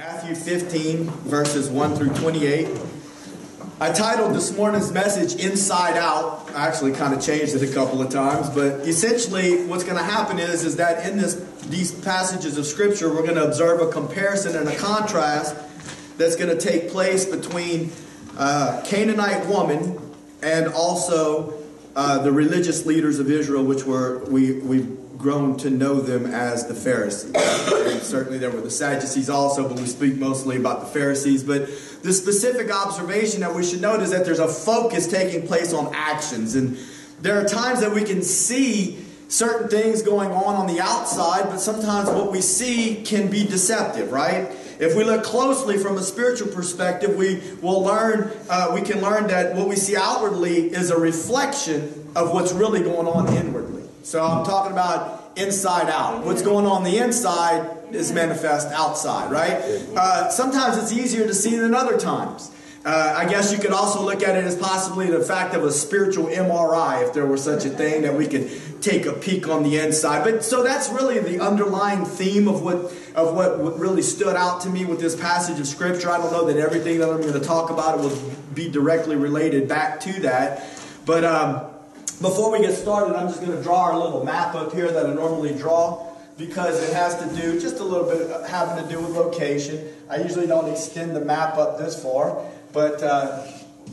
Matthew 15, verses 1 through 28. I titled this morning's message Inside Out. I actually kind of changed it a couple of times, but essentially what's going to happen is, is that in this, these passages of Scripture, we're going to observe a comparison and a contrast that's going to take place between uh, Canaanite woman and also uh, the religious leaders of Israel, which were we we've grown to know them as the Pharisees. and certainly there were the Sadducees also, but we speak mostly about the Pharisees. But the specific observation that we should note is that there's a focus taking place on actions, and there are times that we can see certain things going on on the outside, but sometimes what we see can be deceptive, right? If we look closely from a spiritual perspective, we will learn, uh, we can learn that what we see outwardly is a reflection of what's really going on inwardly. So I'm talking about inside out. What's going on the inside is manifest outside, right? Uh, sometimes it's easier to see than other times. Uh, I guess you could also look at it as possibly the fact of a spiritual MRI, if there were such a thing, that we could take a peek on the inside. But so that's really the underlying theme of what of what really stood out to me with this passage of scripture. I don't know that everything that I'm going to talk about will be directly related back to that, but um, before we get started, I'm just going to draw our little map up here that I normally draw because it has to do just a little bit having to do with location. I usually don't extend the map up this far, but uh,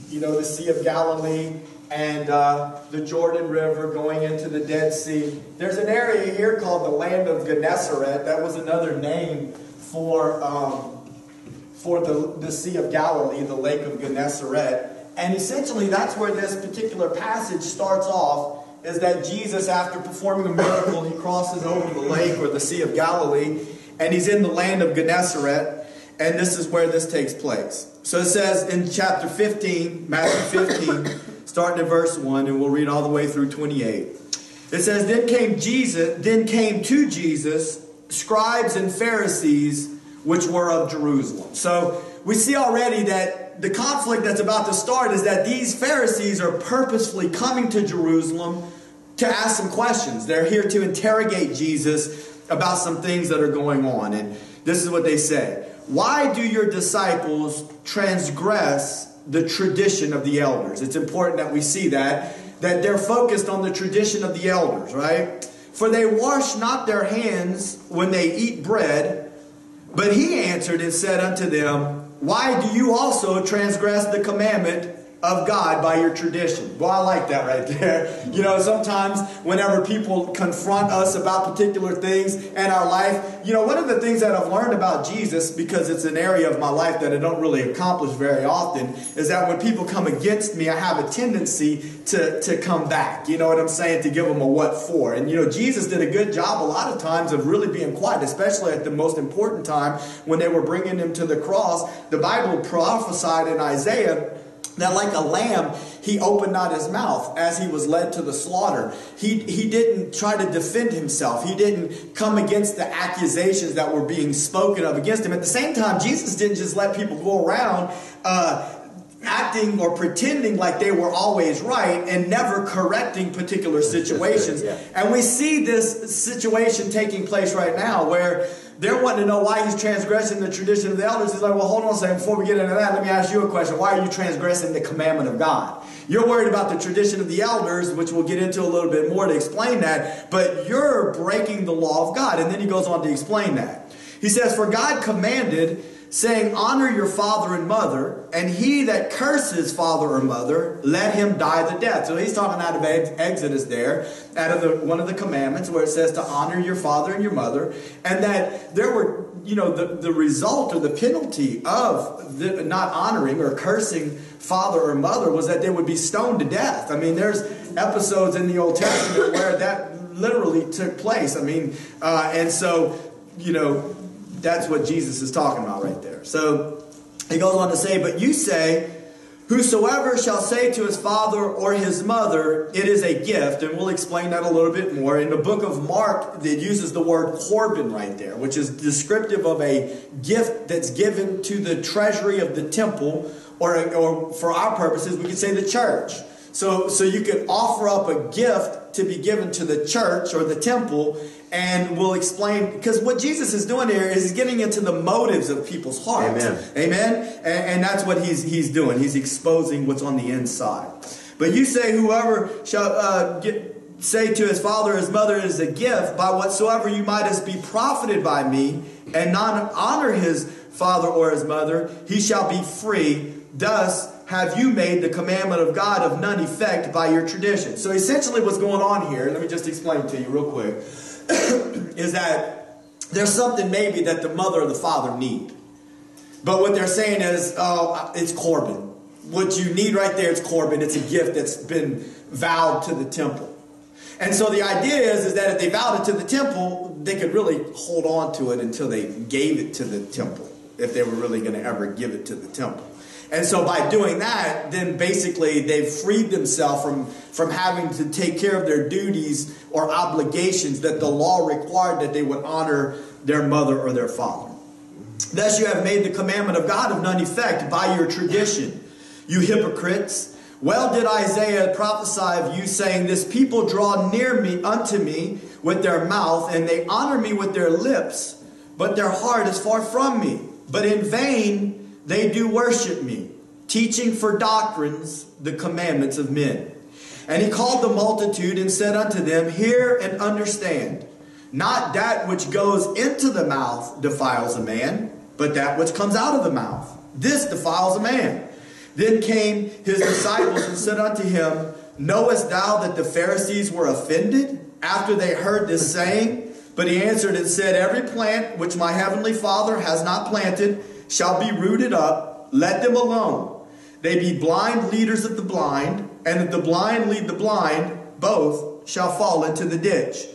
you know the Sea of Galilee and uh, the Jordan River going into the Dead Sea. There's an area here called the land of Gennesaret. That was another name for um, for the, the Sea of Galilee, the Lake of Gennesaret. And essentially, that's where this particular passage starts off. Is that Jesus, after performing a miracle, he crosses over the lake or the Sea of Galilee, and he's in the land of Gennesaret, and this is where this takes place. So it says in chapter 15, Matthew 15, starting at verse 1, and we'll read all the way through 28. It says, Then came Jesus, then came to Jesus scribes and Pharisees which were of Jerusalem. So we see already that the conflict that's about to start is that these Pharisees are purposefully coming to Jerusalem to ask some questions. They're here to interrogate Jesus about some things that are going on. And this is what they say Why do your disciples transgress the tradition of the elders? It's important that we see that, that they're focused on the tradition of the elders, right? For they wash not their hands when they eat bread. But he answered and said unto them, Why do you also transgress the commandment of God by your tradition. Well, I like that right there. You know, sometimes whenever people confront us about particular things in our life, you know, one of the things that I've learned about Jesus, because it's an area of my life that I don't really accomplish very often, is that when people come against me, I have a tendency to, to come back. You know what I'm saying? To give them a what for. And, you know, Jesus did a good job a lot of times of really being quiet, especially at the most important time when they were bringing him to the cross. The Bible prophesied in Isaiah that like a lamb he opened not his mouth as he was led to the slaughter. He, he didn't try to defend himself. He didn't come against the accusations that were being spoken of against him. At the same time jesus didn't just let people go around uh, acting or pretending like they were always right and never correcting particular situations yeah. and we see this situation taking place right now where they're wanting to know why he's transgressing the tradition of the elders. He's like, well, hold on a second. Before we get into that, let me ask you a question. Why are you transgressing the commandment of God? You're worried about the tradition of the elders, which we'll get into a little bit more to explain that, but you're breaking the law of God. And then he goes on to explain that. He says, For God commanded, saying, Honor your father and mother, and he that curses father or mother, let him die the death. So he's talking out of Exodus there, out of the, one of the commandments where it says to honor your father and your mother, and that there were, you know, the, the result or the penalty of the, not honoring or cursing father or mother was that they would be stoned to death. I mean, there's episodes in the Old Testament where that literally took place. I mean, uh, and so, you know, that's what Jesus is talking about right there. So he goes on to say, But you say, Whosoever shall say to his father or his mother, it is a gift, and we'll explain that a little bit more. In the book of Mark, it uses the word Corban right there, which is descriptive of a gift that's given to the treasury of the temple, or, or for our purposes, we could say the church. So, so you could offer up a gift to be given to the church or the temple, and we'll explain because what Jesus is doing here is he's getting into the motives of people's hearts. Amen. Amen. And, and that's what he's he's doing. He's exposing what's on the inside. But you say, whoever shall uh, get, say to his father or his mother is a gift, by whatsoever you might as be profited by me, and not honor his father or his mother, he shall be free. Thus have you made the commandment of God of none effect by your tradition. So essentially, what's going on here, let me just explain to you real quick, is that there's something maybe that the mother or the father need. But what they're saying is, oh, uh, it's Corban. What you need right there is Corban. It's a gift that's been vowed to the temple. And so the idea is, is that if they vowed it to the temple, they could really hold on to it until they gave it to the temple, if they were really going to ever give it to the temple. And so by doing that, then basically they've freed themselves from, from having to take care of their duties or obligations that the law required that they would honor their mother or their father. Thus you have made the commandment of God of none effect by your tradition, you hypocrites. Well did Isaiah prophesy of you, saying, This people draw near me unto me with their mouth, and they honor me with their lips, but their heart is far from me. But in vain they do worship me, teaching for doctrines the commandments of men. And he called the multitude and said unto them, Hear and understand. Not that which goes into the mouth defiles a man, but that which comes out of the mouth. This defiles a man. Then came his disciples and said unto him, Knowest thou that the Pharisees were offended after they heard this saying? But he answered and said, Every plant which my heavenly Father has not planted shall be rooted up. Let them alone. They be blind leaders of the blind, and if the blind lead the blind, both shall fall into the ditch.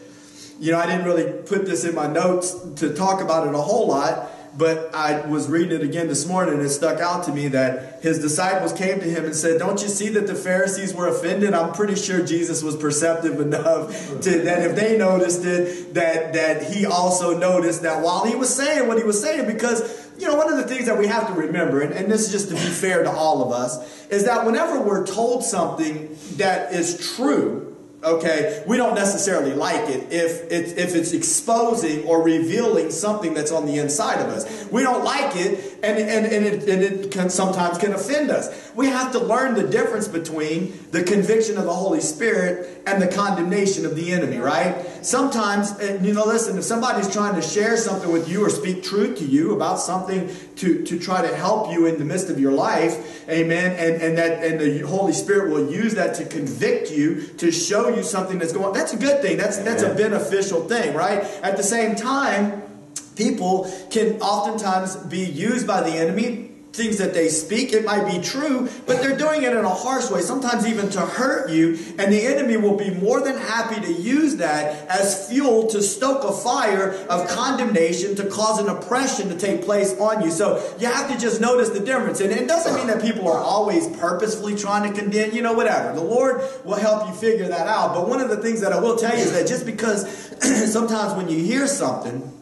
You know, I didn't really put this in my notes to talk about it a whole lot, but I was reading it again this morning and it stuck out to me that his disciples came to him and said, Don't you see that the Pharisees were offended? I'm pretty sure Jesus was perceptive enough to, that if they noticed it, that, that he also noticed that while he was saying what he was saying, because you know, one of the things that we have to remember, and, and, this is just to be fair to all of us, is that whenever we're told something that is true, okay, we don't necessarily like it if it's, if it's exposing or revealing something that's on the inside of us. We don't like it, and, and, and it, and it can sometimes can offend us. We have to learn the difference between the conviction of the Holy Spirit and the condemnation of the enemy, right? Sometimes, you know, listen, if somebody's trying to share something with you or speak truth to you about something to, to try to help you in the midst of your life, amen, and, and that and the Holy Spirit will use that to convict you, to show you something that's going that's a good thing. That's that's a beneficial thing, right? At the same time, people can oftentimes be used by the enemy things that they speak. It might be true, but they're doing it in a harsh way, sometimes even to hurt you. And the enemy will be more than happy to use that as fuel to stoke a fire of condemnation, to cause an oppression to take place on you. So you have to just notice the difference. And it doesn't mean that people are always purposefully trying to condemn, you know, whatever. The Lord will help you figure that out. But one of the things that I will tell you is that just because sometimes when you hear something,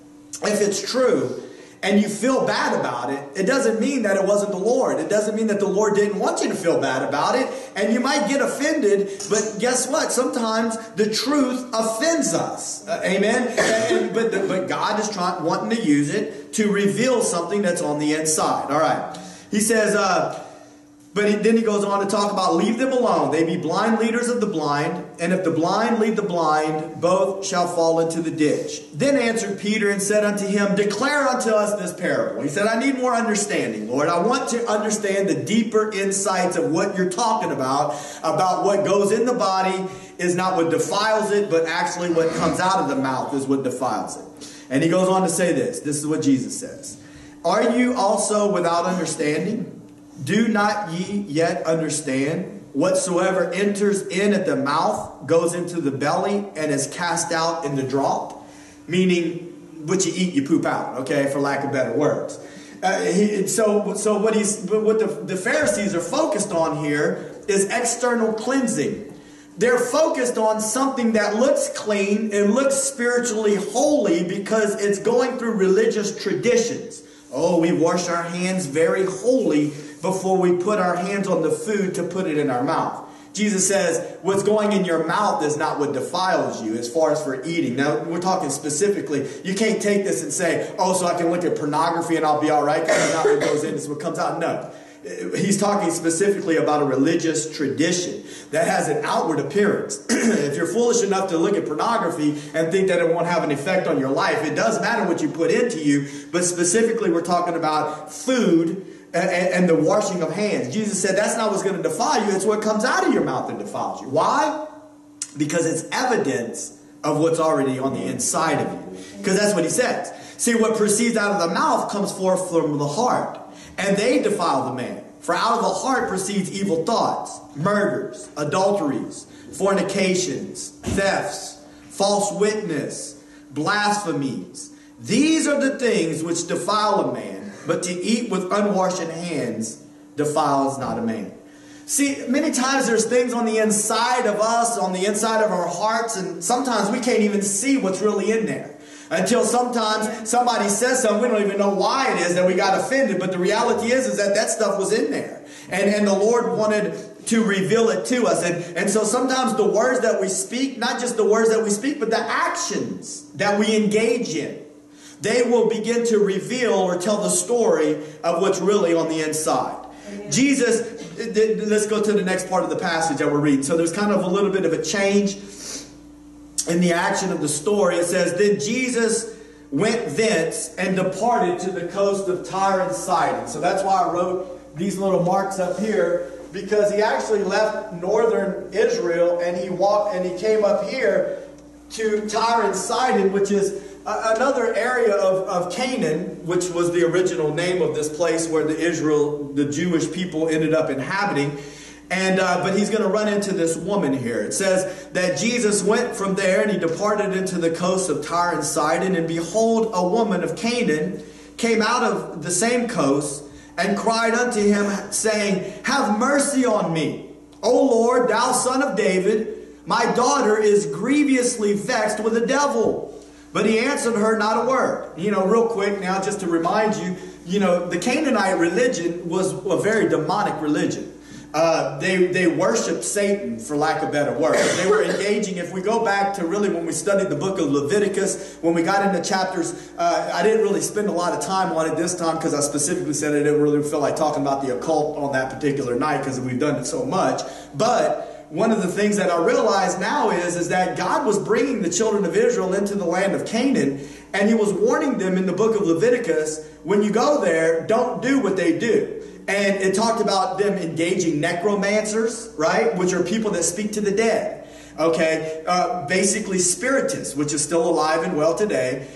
if it's true, and you feel bad about it, it doesn't mean that it wasn't the Lord. It doesn't mean that the Lord didn't want you to feel bad about it. And you might get offended, but guess what? Sometimes the truth offends us. Uh, amen. And, but, but God is trying, wanting to use it to reveal something that's on the inside. All right. He says, uh, but he, then he goes on to talk about leave them alone. They be blind leaders of the blind, and if the blind lead the blind, both shall fall into the ditch. Then answered Peter and said unto him, Declare unto us this parable. He said, I need more understanding, Lord. I want to understand the deeper insights of what you're talking about, about what goes in the body is not what defiles it, but actually what comes out of the mouth is what defiles it. And he goes on to say this. This is what Jesus says. Are you also without understanding? Do not ye yet understand? Whatsoever enters in at the mouth goes into the belly and is cast out in the draught. Meaning, what you eat, you poop out, okay, for lack of better words. Uh, he, so, so what he's, what the, the Pharisees are focused on here is external cleansing. They're focused on something that looks clean and looks spiritually holy because it's going through religious traditions. Oh, we wash our hands very holy before we put our hands on the food to put it in our mouth. Jesus says, what's going in your mouth is not what defiles you as far as for eating. Now, we're talking specifically. You can't take this and say, oh, so I can look at pornography and I'll be all right because not what goes in, it's what comes out. No. He's talking specifically about a religious tradition that has an outward appearance. if you're foolish enough to look at pornography and think that it won't have an effect on your life, it does matter what you put into you, but specifically, we're talking about food and, the washing of hands. Jesus said that's not what's going to defile you, it's what comes out of your mouth that defiles you. Why? Because it's evidence of what's already on the inside of you. Because that's what he says. See, what proceeds out of the mouth comes forth from the heart, and they defile the man. For out of the heart proceeds evil thoughts, murders, adulteries, fornications, thefts, false witness, blasphemies. These are the things which defile a man but to eat with unwashed hands defiles not a man. See, many times there's things on the inside of us, on the inside of our hearts, and sometimes we can't even see what's really in there. Until sometimes somebody says something, we don't even know why it is that we got offended. But the reality is, is that that stuff was in there. And, and the Lord wanted to reveal it to us. And, and so sometimes the words that we speak, not just the words that we speak, but the actions that we engage in they will begin to reveal or tell the story of what's really on the inside. Amen. Jesus, let's go to the next part of the passage that we're reading. So there's kind of a little bit of a change in the action of the story. It says, Then Jesus went thence and departed to the coast of Tyre and Sidon. So that's why I wrote these little marks up here because he actually left northern Israel and he walked and he came up here to Tyre and Sidon, which is another area of, of Canaan, which was the original name of this place where the Israel, the Jewish people ended up inhabiting. And uh, but he's going to run into this woman here. It says that Jesus went from there and he departed into the coast of Tyre and Sidon, and behold, a woman of Canaan came out of the same coast and cried unto him, saying, Have mercy on me, O Lord, thou son of David. My daughter is grievously vexed with a devil. But he answered her not a word. You know, real quick now, just to remind you, you know, the Canaanite religion was a very demonic religion. Uh, they, they worshiped Satan, for lack of better word. They were engaging, if we go back to really when we studied the book of Leviticus, when we got into chapters, uh, I didn't really spend a lot of time on it this time because I specifically said I didn't really feel like talking about the occult on that particular night because we've done it so much. But one of the things that I realize now is, is that God was bringing the children of Israel into the land of Canaan, and He was warning them in the book of Leviticus when you go there, don't do what they do. And it talked about them engaging necromancers, right? Which are people that speak to the dead. Okay, uh, basically spiritists, which is still alive and well today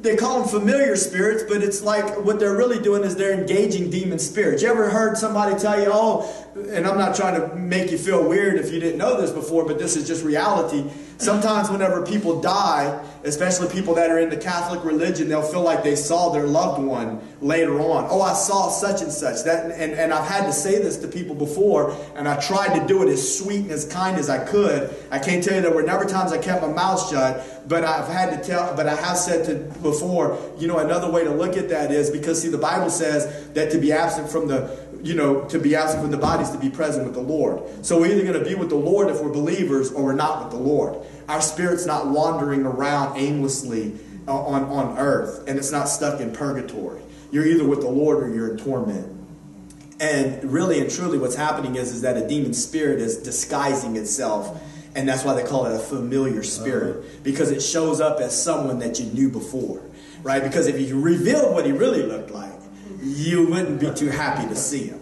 they call them familiar spirits, but it's like what they're really doing is they're engaging demon spirits. You ever heard somebody tell you, oh, and I'm not trying to make you feel weird if you didn't know this before, but this is just reality. Sometimes, whenever people die, especially people that are in the Catholic religion, they'll feel like they saw their loved one later on. Oh, I saw such and such. That, and, and I've had to say this to people before, and I tried to do it as sweet and as kind as I could. I can't tell you there were never times I kept my mouth shut, but I've had to tell, but I have said to before, you know, another way to look at that is because, see, the Bible says that to be absent from the you know, to be absent from the bodies to be present with the Lord. So we're either going to be with the Lord if we're believers or we're not with the Lord. Our spirit's not wandering around aimlessly uh, on, on earth and it's not stuck in purgatory. You're either with the Lord or you're in torment. And really and truly what's happening is, is that a demon spirit is disguising itself. And that's why they call it a familiar spirit. Uh-huh. Because it shows up as someone that you knew before. Right? Because if you revealed what he really looked like, you wouldn't be too happy to see him.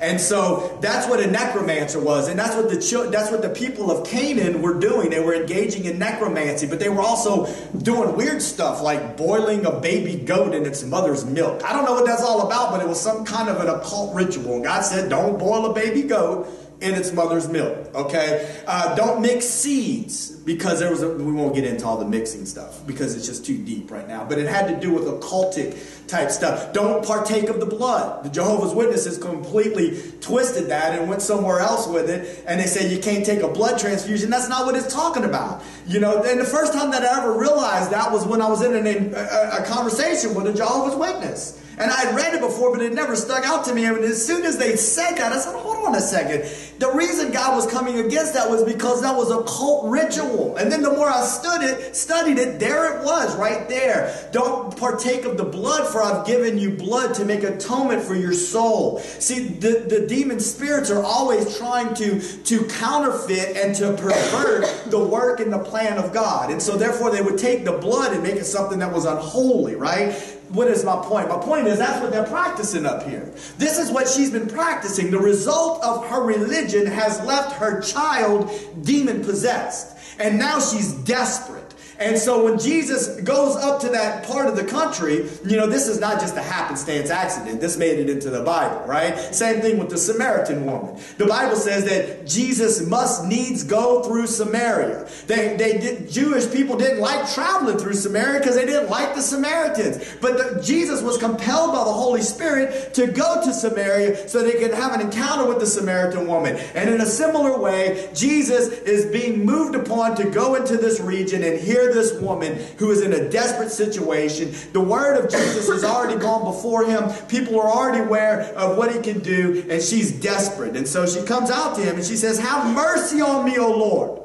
And so that's what a necromancer was, and that's what the that's what the people of Canaan were doing. They were engaging in necromancy, but they were also doing weird stuff like boiling a baby goat in its mother's milk. I don't know what that's all about, but it was some kind of an occult ritual. And God said, "Don't boil a baby goat." In its mother's milk. Okay, uh, don't mix seeds because there was. A, we won't get into all the mixing stuff because it's just too deep right now. But it had to do with occultic type stuff. Don't partake of the blood. The Jehovah's Witnesses completely twisted that and went somewhere else with it, and they say you can't take a blood transfusion. That's not what it's talking about. You know, and the first time that I ever realized that was when I was in an, a, a conversation with a Jehovah's Witness. And I had read it before, but it never stuck out to me. And as soon as they said that, I said, hold on a second. The reason God was coming against that was because that was a cult ritual. And then the more I stood it, studied it, there it was, right there. Don't partake of the blood, for I've given you blood to make atonement for your soul. See, the, the demon spirits are always trying to, to counterfeit and to pervert the work and the plan of God. And so therefore they would take the blood and make it something that was unholy, right? What is my point? My point is that's what they're practicing up here. This is what she's been practicing. The result of her religion has left her child demon possessed. And now she's desperate. And so when Jesus goes up to that part of the country, you know, this is not just a happenstance accident. This made it into the Bible, right? Same thing with the Samaritan woman. The Bible says that Jesus must needs go through Samaria. They, they did, Jewish people didn't like traveling through Samaria because they didn't like the Samaritans. But the, Jesus was compelled by the Holy Spirit to go to Samaria so they could have an encounter with the Samaritan woman. And in a similar way, Jesus is being moved upon to go into this region and hear this woman who is in a desperate situation. The word of Jesus has already gone before him. People are already aware of what he can do, and she's desperate. And so she comes out to him and she says, Have mercy on me, O Lord,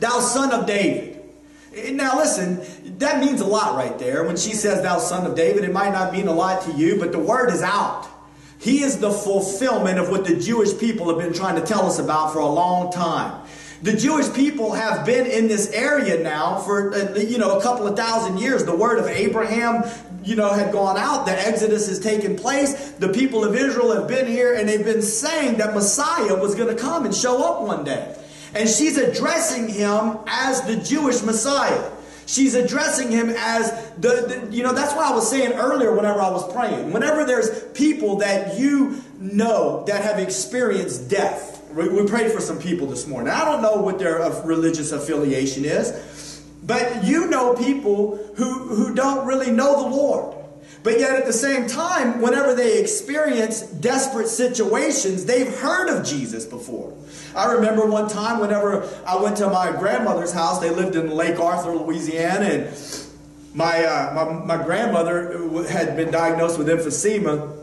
thou son of David. Now, listen, that means a lot right there. When she says, Thou son of David, it might not mean a lot to you, but the word is out. He is the fulfillment of what the Jewish people have been trying to tell us about for a long time. The Jewish people have been in this area now for, uh, you know, a couple of thousand years. The word of Abraham, you know, had gone out. The Exodus has taken place. The people of Israel have been here and they've been saying that Messiah was going to come and show up one day. And she's addressing him as the Jewish Messiah. She's addressing him as the, the, you know, that's why I was saying earlier whenever I was praying. Whenever there's people that you know that have experienced death, we, we prayed for some people this morning. I don't know what their religious affiliation is, but you know people who, who don't really know the Lord. But yet at the same time, whenever they experience desperate situations, they've heard of Jesus before. I remember one time whenever I went to my grandmother's house, they lived in Lake Arthur, Louisiana, and my, uh, my, my grandmother had been diagnosed with emphysema,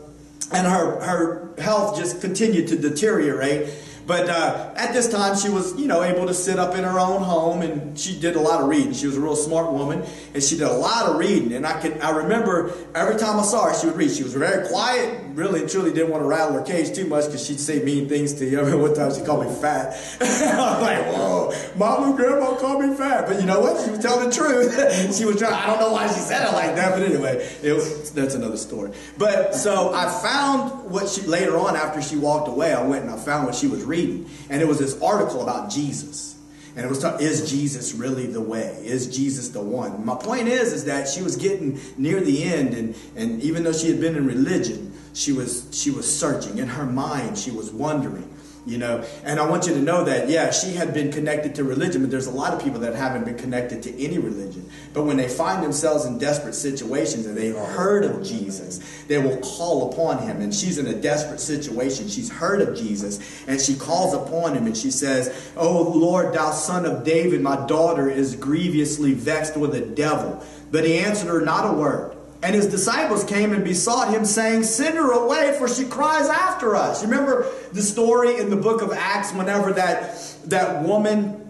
and her, her health just continued to deteriorate. But uh, at this time, she was, you know, able to sit up in her own home, and she did a lot of reading. She was a real smart woman, and she did a lot of reading. And I can, I remember every time I saw her, she would read. She was very quiet, really truly didn't want to rattle her cage too much because she'd say mean things to you. I mean, one time she called me fat. I was like, whoa, mom and grandma called me fat. But you know what? She was telling the truth. she was trying, I don't know why she said it like that, but anyway, it was, that's another story. But so I found what she, later on after she walked away, I went and I found what she was reading reading, and it was this article about Jesus. And it was talking, is Jesus really the way? Is Jesus the one? My point is, is that she was getting near the end, and, and even though she had been in religion, she was she was searching in her mind. She was wondering, you know and i want you to know that yeah she had been connected to religion but there's a lot of people that haven't been connected to any religion but when they find themselves in desperate situations and they've heard of jesus they will call upon him. And she's in a desperate situation. She's heard of jesus and she calls upon him and she says oh lord thou son of david my daughter is grievously vexed with a devil. But he answered her not a word. And his disciples came and besought him, saying, Send her away, for she cries after us. You remember the story in the book of Acts whenever that, that woman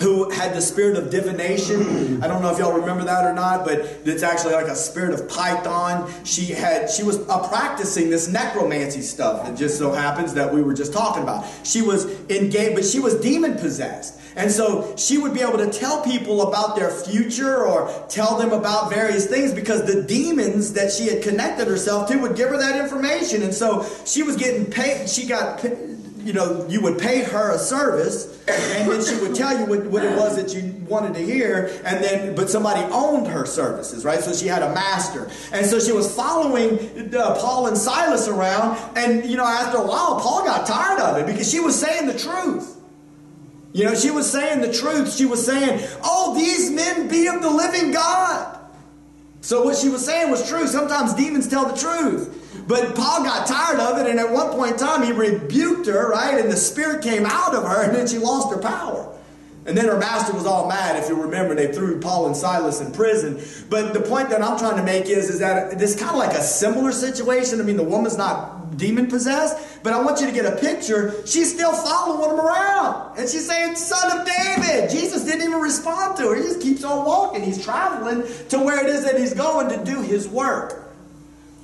who had the spirit of divination. I don't know if y'all remember that or not, but it's actually like a spirit of python. She had she was uh, practicing this necromancy stuff. It just so happens that we were just talking about. She was engaged, but she was demon possessed. And so she would be able to tell people about their future or tell them about various things because the demons that she had connected herself to would give her that information. And so she was getting paid, she got you know, you would pay her a service, and then she would tell you what, what, it was that you wanted to hear, and then, but somebody owned her services, right? So she had a master. And so she was following uh, Paul and Silas around, and, you know, after a while, Paul got tired of it because she was saying the truth. You know, she was saying the truth. She was saying, Oh, these men be of the living God. So what she was saying was true. Sometimes demons tell the truth. But Paul got tired of it, and at one point in time, he rebuked her, right? And the spirit came out of her, and then she lost her power. And then her master was all mad, if you remember. They threw Paul and Silas in prison. But the point that I'm trying to make is, is that this kind of like a similar situation. I mean, the woman's not demon possessed, but I want you to get a picture. She's still following him around. And she's saying, Son of David. Jesus didn't even respond to her. He just keeps on walking. He's traveling to where it is that he's going to do his work.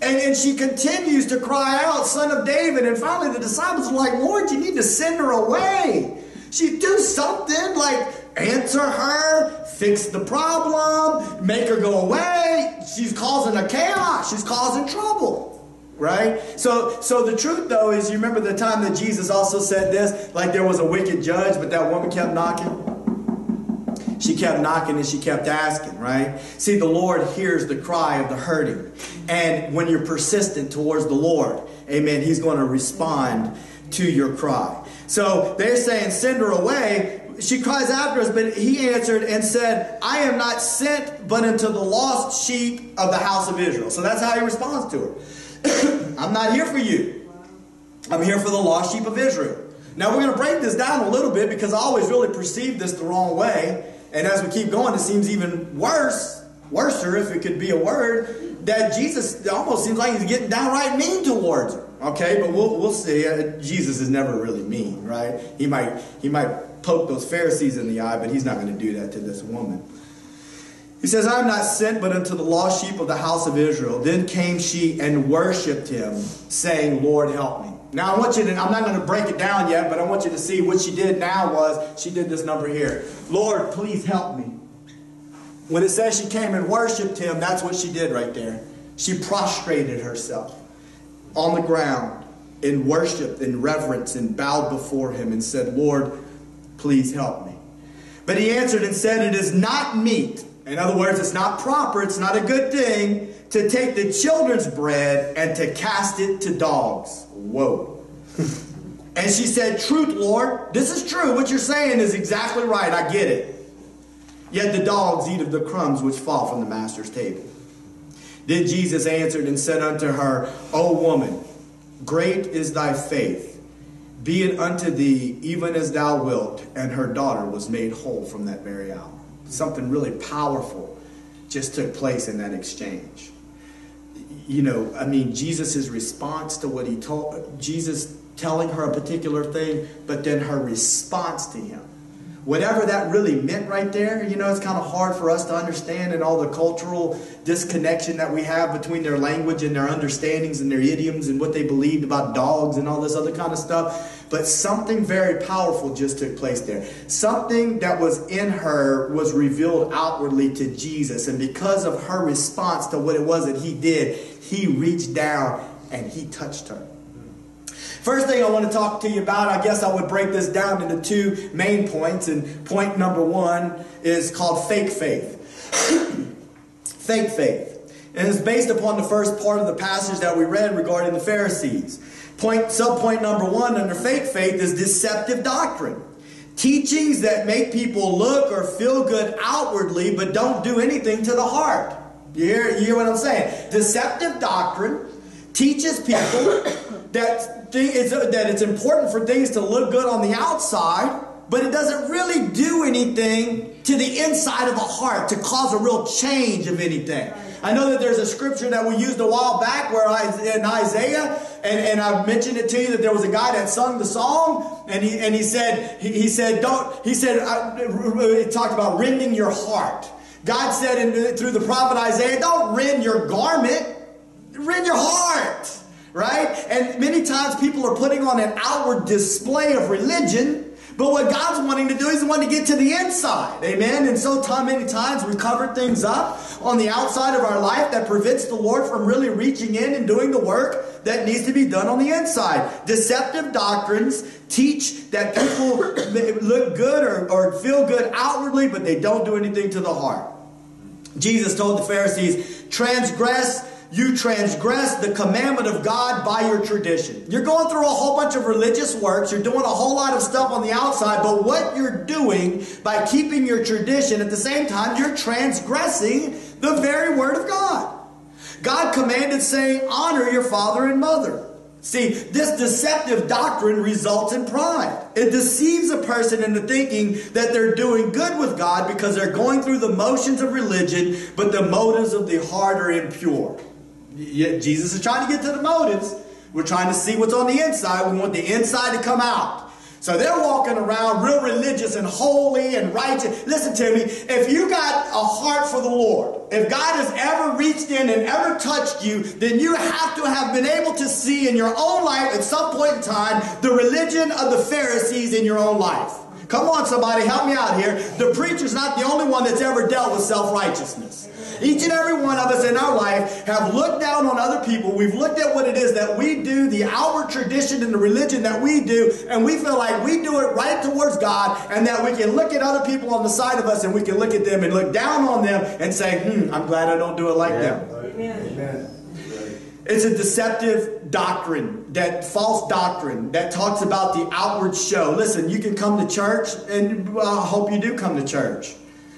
And, and she continues to cry out, Son of David. And finally, the disciples are like, Lord, you need to send her away. She do something like answer her, fix the problem, make her go away. She's causing a chaos. She's causing trouble. Right? So so the truth though is you remember the time that Jesus also said this, like there was a wicked judge, but that woman kept knocking. She kept knocking and she kept asking, right? See, the Lord hears the cry of the hurting. And when you're persistent towards the Lord, amen, He's going to respond to your cry. So they're saying, send her away. She cries after us, but he answered and said, I am not sent but into the lost sheep of the house of Israel. So that's how he responds to her. I'm not here for you. I'm here for the lost sheep of Israel. Now we're going to break this down a little bit because I always really perceived this the wrong way. And as we keep going, it seems even worse, worser if it could be a word, that Jesus almost seems like he's getting downright mean towards her. Okay, but we'll, we'll see. Uh, Jesus is never really mean, right? He might, he might poke those Pharisees in the eye, but he's not going to do that to this woman. He says, I am not sent but unto the lost sheep of the house of Israel. Then came she and worshipped him, saying, Lord, help me. Now I want you to, I'm not going to break it down yet, but I want you to see what she did now was she did this number here. Lord, please help me. When it says she came and worshiped him, that's what she did right there. She prostrated herself on the ground in worship and reverence and bowed before him and said, Lord, please help me. But he answered and said, It is not meet. In other words, it's not proper, it's not a good thing to take the children's bread and to cast it to dogs. Whoa. and she said, Truth, Lord. This is true. What you're saying is exactly right. I get it. Yet the dogs eat of the crumbs which fall from the master's table. Then Jesus answered and said unto her, O woman, great is thy faith. Be it unto thee even as thou wilt. And her daughter was made whole from that very hour. Something really powerful just took place in that exchange. You know, I mean, Jesus' response to what he told, Jesus telling her a particular thing, but then her response to him whatever that really meant right there, you know, it's kind of hard for us to understand and all the cultural disconnection that we have between their language and their understandings and their idioms and what they believed about dogs and all this other kind of stuff. But something very powerful just took place there. Something that was in her was revealed outwardly to Jesus. And because of her response to what it was that he did, he reached down and he touched her. First thing I want to talk to you about, I guess I would break this down into two main points. And point number one is called fake faith. fake faith. And it's based upon the first part of the passage that we read regarding the Pharisees. Point subpoint number one under fake faith is deceptive doctrine. Teachings that make people look or feel good outwardly but don't do anything to the heart. You hear, you hear what I'm saying? Deceptive doctrine teaches people that it's, that it's important for things to look good on the outside, but it doesn't really do anything to the inside of the heart to cause a real change of anything. I know that there's a scripture that we used a while back where I, in Isaiah, and, and I mentioned it to you that there was a guy that sung the song, and he and he said he, he said don't he said uh, he talked about rending your heart. God said in, through the prophet Isaiah, don't rend your garment, rend your heart right? And many times people are putting on an outward display of religion, but what God's wanting to do is wanting to get to the inside. Amen. And so time, many times we cover things up on the outside of our life that prevents the Lord from really reaching in and doing the work that needs to be done on the inside. Deceptive doctrines teach that people look good or, or feel good outwardly, but they don't do anything to the heart. Jesus told the Pharisees, transgress you transgress the commandment of God by your tradition. You're going through a whole bunch of religious works, you're doing a whole lot of stuff on the outside, but what you're doing by keeping your tradition at the same time, you're transgressing the very word of God. God commanded saying, honor your father and mother. See, this deceptive doctrine results in pride. It deceives a person into thinking that they're doing good with God because they're going through the motions of religion, but the motives of the heart are impure. Yet Jesus is trying to get to the motives. We're trying to see what's on the inside. We want the inside to come out. So they're walking around real religious and holy and righteous. Listen to me. If you got a heart for the Lord, if God has ever reached in and ever touched you, then you have to have been able to see in your own life at some point in time the religion of the Pharisees in your own life. Come on, somebody, help me out here. The preacher's not the only one that's ever dealt with self righteousness. Each and every one of us in our life have looked down on other people. We've looked at what it is that we do, the outward tradition and the religion that we do, and we feel like we do it right towards God, and that we can look at other people on the side of us and we can look at them and look down on them and say, hmm, I'm glad I don't do it like yeah. them. Amen. Amen. It's a deceptive doctrine, that false doctrine that talks about the outward show. Listen, you can come to church, and I hope you do come to church.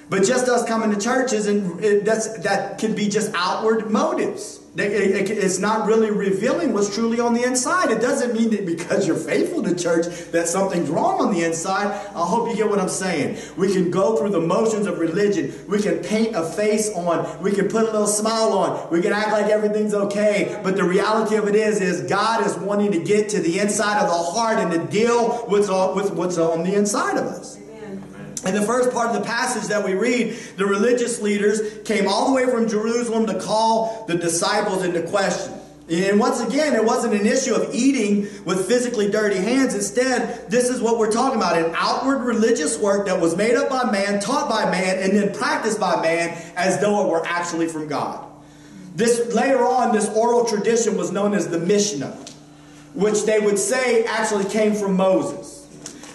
But just us coming to church isn't it, that's that can be just outward motives. It, it, it's not really revealing what's truly on the inside. It doesn't mean that because you're faithful to church that something's wrong on the inside. I hope you get what I'm saying. We can go through the motions of religion. We can paint a face on. We can put a little smile on. We can act like everything's okay. But the reality of it is, is God is wanting to get to the inside of the heart and to deal with, with what's on the inside of us. In the first part of the passage that we read, the religious leaders came all the way from Jerusalem to call the disciples into question. And once again, it wasn't an issue of eating with physically dirty hands. Instead, this is what we're talking about an outward religious work that was made up by man, taught by man, and then practiced by man as though it were actually from God. This later on, this oral tradition was known as the Mishnah, which they would say actually came from Moses.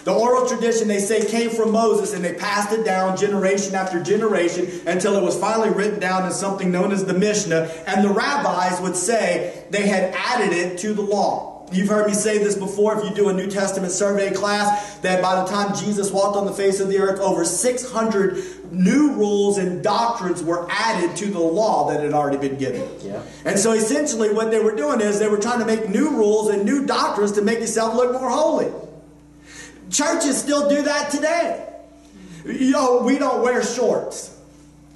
The oral tradition, they say, came from Moses and they passed it down generation after generation until it was finally written down in something known as the Mishnah. And the rabbis would say they had added it to the law. You've heard me say this before if you do a New Testament survey class, that by the time Jesus walked on the face of the earth, over 600 new rules and doctrines were added to the law that had already been given. Yeah. And so essentially what they were doing is they were trying to make new rules and new doctrines to make yourself look more holy. Churches still do that today. You know, we don't wear shorts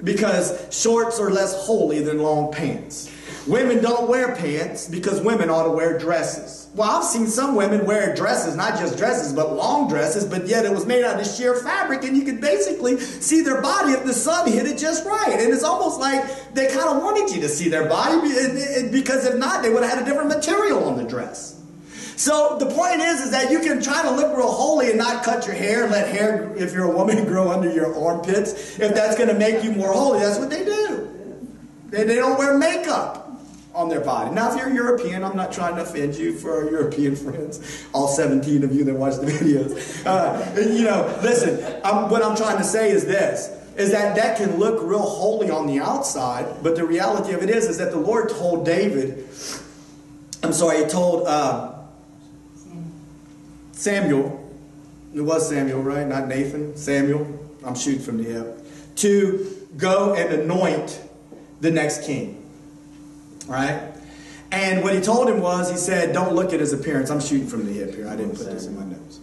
because shorts are less holy than long pants. Women don't wear pants because women ought to wear dresses. Well, I've seen some women wear dresses, not just dresses, but long dresses, but yet it was made out of sheer fabric, and you could basically see their body if the sun hit it just right. And it's almost like they kind of wanted you to see their body because if not, they would have had a different material on the dress. So the point is, is that you can try to look real holy and not cut your hair, let hair, if you're a woman, grow under your armpits. If that's going to make you more holy, that's what they do. They, they don't wear makeup on their body. Now, if you're European, I'm not trying to offend you for our European friends, all 17 of you that watch the videos. Uh, you know, listen, I'm, what I'm trying to say is this is that that can look real holy on the outside, but the reality of it is, is that the Lord told David, I'm sorry, he told uh, Samuel, it was Samuel, right? Not Nathan, Samuel. I'm shooting from the hip. To go and anoint the next king. Right? And what he told him was, he said, Don't look at his appearance. I'm shooting from the hip here. I didn't put this in my notes.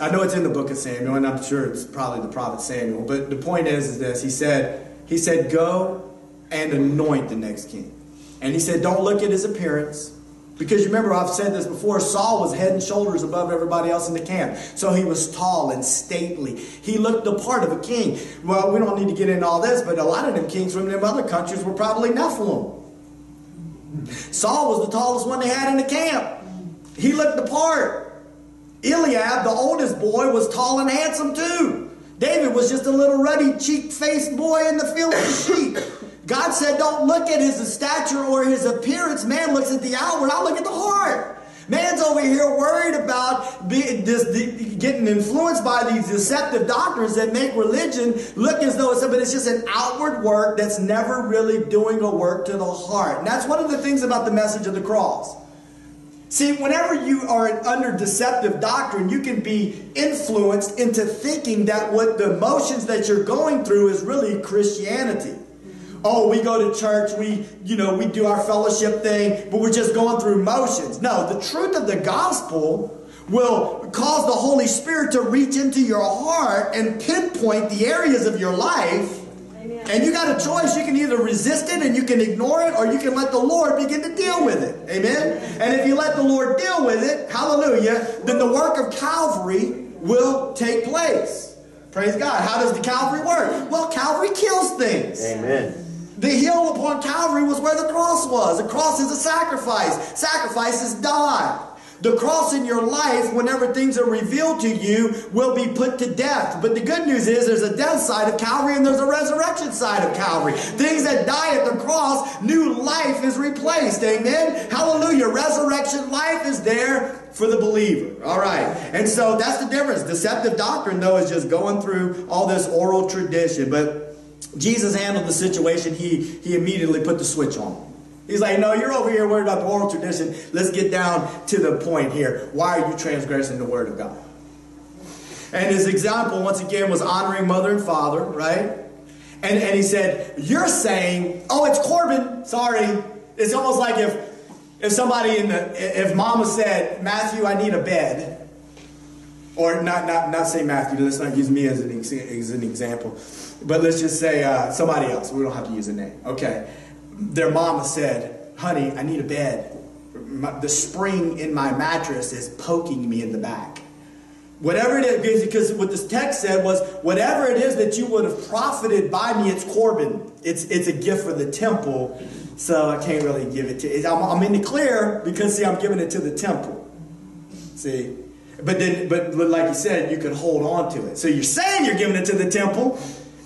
I know it's in the book of Samuel, and I'm sure it's probably the prophet Samuel. But the point is, is this. He said, he said, Go and anoint the next king. And he said, Don't look at his appearance. Because you remember, I've said this before Saul was head and shoulders above everybody else in the camp. So he was tall and stately. He looked the part of a king. Well, we don't need to get into all this, but a lot of them kings from them other countries were probably Nephilim. Saul was the tallest one they had in the camp. He looked the part. Eliab, the oldest boy, was tall and handsome too. David was just a little ruddy cheek faced boy in the field of sheep. God said, don't look at his stature or his appearance. Man looks at the outward. I look at the heart. Man's over here worried about being, getting influenced by these deceptive doctrines that make religion look as though it's, but it's just an outward work that's never really doing a work to the heart. And that's one of the things about the message of the cross. See, whenever you are under deceptive doctrine, you can be influenced into thinking that what the emotions that you're going through is really Christianity oh, we go to church, we, you know, we do our fellowship thing, but we're just going through motions. No, the truth of the gospel will cause the Holy Spirit to reach into your heart and pinpoint the areas of your life. Amen. And you got a choice. You can either resist it and you can ignore it, or you can let the Lord begin to deal with it. Amen? And if you let the Lord deal with it, hallelujah, then the work of Calvary will take place. Praise God. How does the Calvary work? Well, Calvary kills things. Amen. The hill upon Calvary was where the cross was. The cross is a sacrifice. Sacrifices die. The cross in your life, whenever things are revealed to you, will be put to death. But the good news is there's a death side of Calvary and there's a resurrection side of Calvary. Things that die at the cross, new life is replaced. Amen. Hallelujah. Resurrection life is there for the believer. All right. And so that's the difference. Deceptive doctrine, though, is just going through all this oral tradition. But Jesus handled the situation. He, he immediately put the switch on. He's like, no, you're over here worried about the oral tradition. Let's get down to the point here. Why are you transgressing the word of God? And his example, once again, was honoring mother and father, right? And, and he said, You're saying, oh, it's Corban. Sorry. It's almost like if if somebody in the if mama said, Matthew, I need a bed. Or not not not say Matthew, let's not use me as an, as an example. But let's just say uh, somebody else. We don't have to use a name. Okay their mama said, honey, I need a bed. The spring in my mattress is poking me in the back. Whatever it is, because what this text said was, whatever it is that you would have profited by me, it's Corban. It's, it's a gift for the temple, so I can't really give it to I'm, I'm in the clear because, see, I'm giving it to the temple. See? But then, but like you said, you can hold on to it. So you're saying you're giving it to the temple,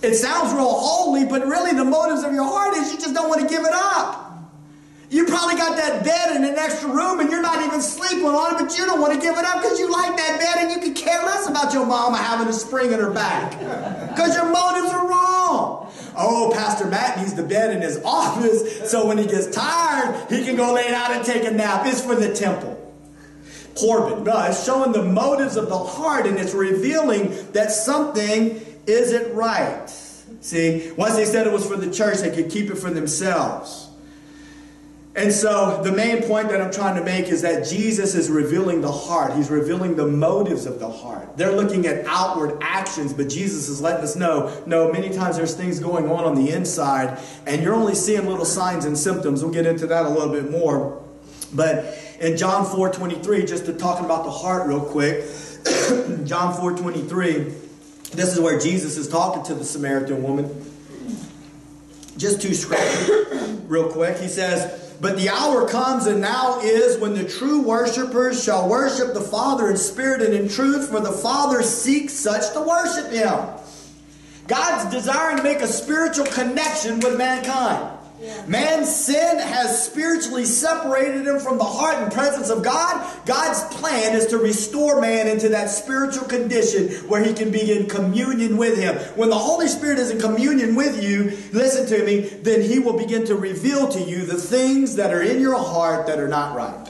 it sounds real holy, but really the motives of your heart is you just don't want to give it up. You probably got that bed in an extra room and you're not even sleeping on it, but you don't want to give it up because you like that bed and you can care less about your mama having a spring in her back. Because your motives are wrong. Oh, Pastor Matt needs the bed in his office so when he gets tired, he can go lay down and take a nap. It's for the temple. Corban. No, it's showing the motives of the heart and it's revealing that something isn't right. See, once they said it was for the church, they could keep it for themselves. And so, the main point that I'm trying to make is that Jesus is revealing the heart. He's revealing the motives of the heart. They're looking at outward actions, but Jesus is letting us know no, many times there's things going on on the inside, and you're only seeing little signs and symptoms. We'll get into that a little bit more. But in John 4 23, just to talk about the heart real quick, John 4 23. This is where Jesus is talking to the Samaritan woman. Just two scriptures, real quick. He says, But the hour comes and now is when the true worshipers shall worship the Father in spirit and in truth, for the Father seeks such to worship him. God's desiring to make a spiritual connection with mankind. Man's sin has spiritually separated him from the heart and presence of God. God's plan is to restore man into that spiritual condition where he can be in communion with him. When the Holy Spirit is in communion with you, listen to me, then he will begin to reveal to you the things that are in your heart that are not right.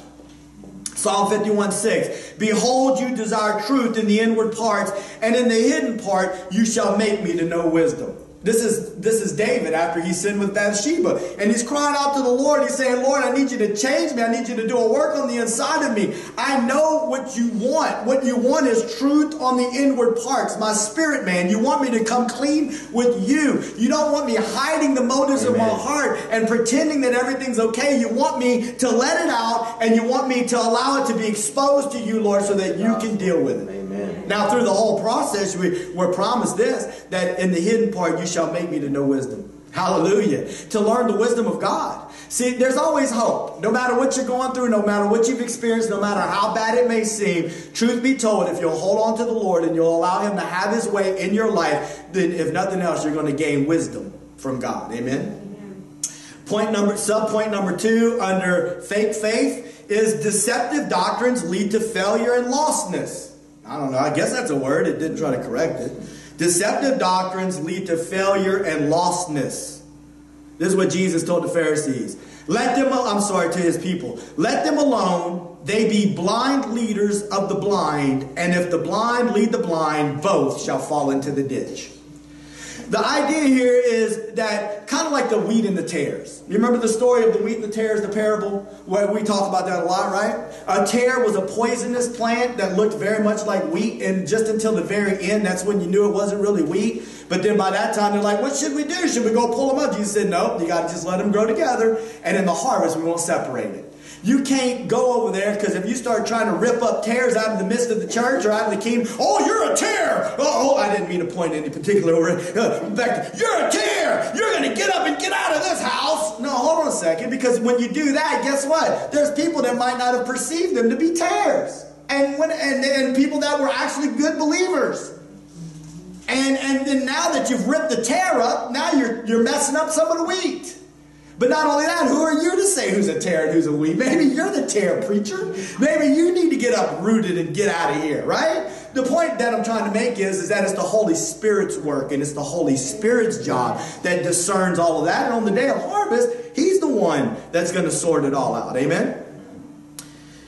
Psalm 51 6. Behold, you desire truth in the inward parts, and in the hidden part you shall make me to know wisdom. This is, this is David after he sinned with Bathsheba. And he's crying out to the Lord. He's saying, Lord, I need you to change me. I need you to do a work on the inside of me. I know what you want. What you want is truth on the inward parts, my spirit man. You want me to come clean with you. You don't want me hiding the motives Amen. of my heart and pretending that everything's okay. You want me to let it out and you want me to allow it to be exposed to you, Lord, so that you can deal with it. Amen. Now, through the whole process, we, we're promised this that in the hidden part, you shall make me to know wisdom. Hallelujah. To learn the wisdom of God. See, there's always hope. No matter what you're going through, no matter what you've experienced, no matter how bad it may seem, truth be told, if you'll hold on to the Lord and you'll allow Him to have His way in your life, then if nothing else, you're going to gain wisdom from God. Amen. Point number, sub point number two under fake faith is deceptive doctrines lead to failure and lostness. I don't know. I guess that's a word. It didn't try to correct it. Deceptive doctrines lead to failure and lostness. This is what Jesus told the Pharisees. Let them, I'm sorry, to his people. Let them alone. They be blind leaders of the blind. And if the blind lead the blind, both shall fall into the ditch. The idea here is that kind of like the wheat and the tares. You remember the story of the wheat and the tares, the parable? Where we talk about that a lot, right? A tare was a poisonous plant that looked very much like wheat, and just until the very end, that's when you knew it wasn't really wheat. But then by that time, they're like, what should we do? Should we go pull them up? Jesus said, no, you got to just let them grow together, and in the harvest, we won't separate it. You can't go over there because if you start trying to rip up tares out of the midst of the church or out of the kingdom, oh, you're a tare. Oh, oh I didn't mean to point any particular word. Uh, back, you're a tare. You're going to get up and get out of this house. No, hold on a second because when you do that, guess what? There's people that might not have perceived them to be tares. And, when, and, and people that were actually good believers. And, and then now that you've ripped the tare up, now you're, you're messing up some of the wheat. But not only that, who are you to say who's a tare and who's a wheat? Maybe you're the tare preacher. Maybe you need to get uprooted and get out of here, right? The point that I'm trying to make is, is that it's the Holy Spirit's work and it's the Holy Spirit's job that discerns all of that. And on the day of harvest, He's the one that's going to sort it all out. Amen?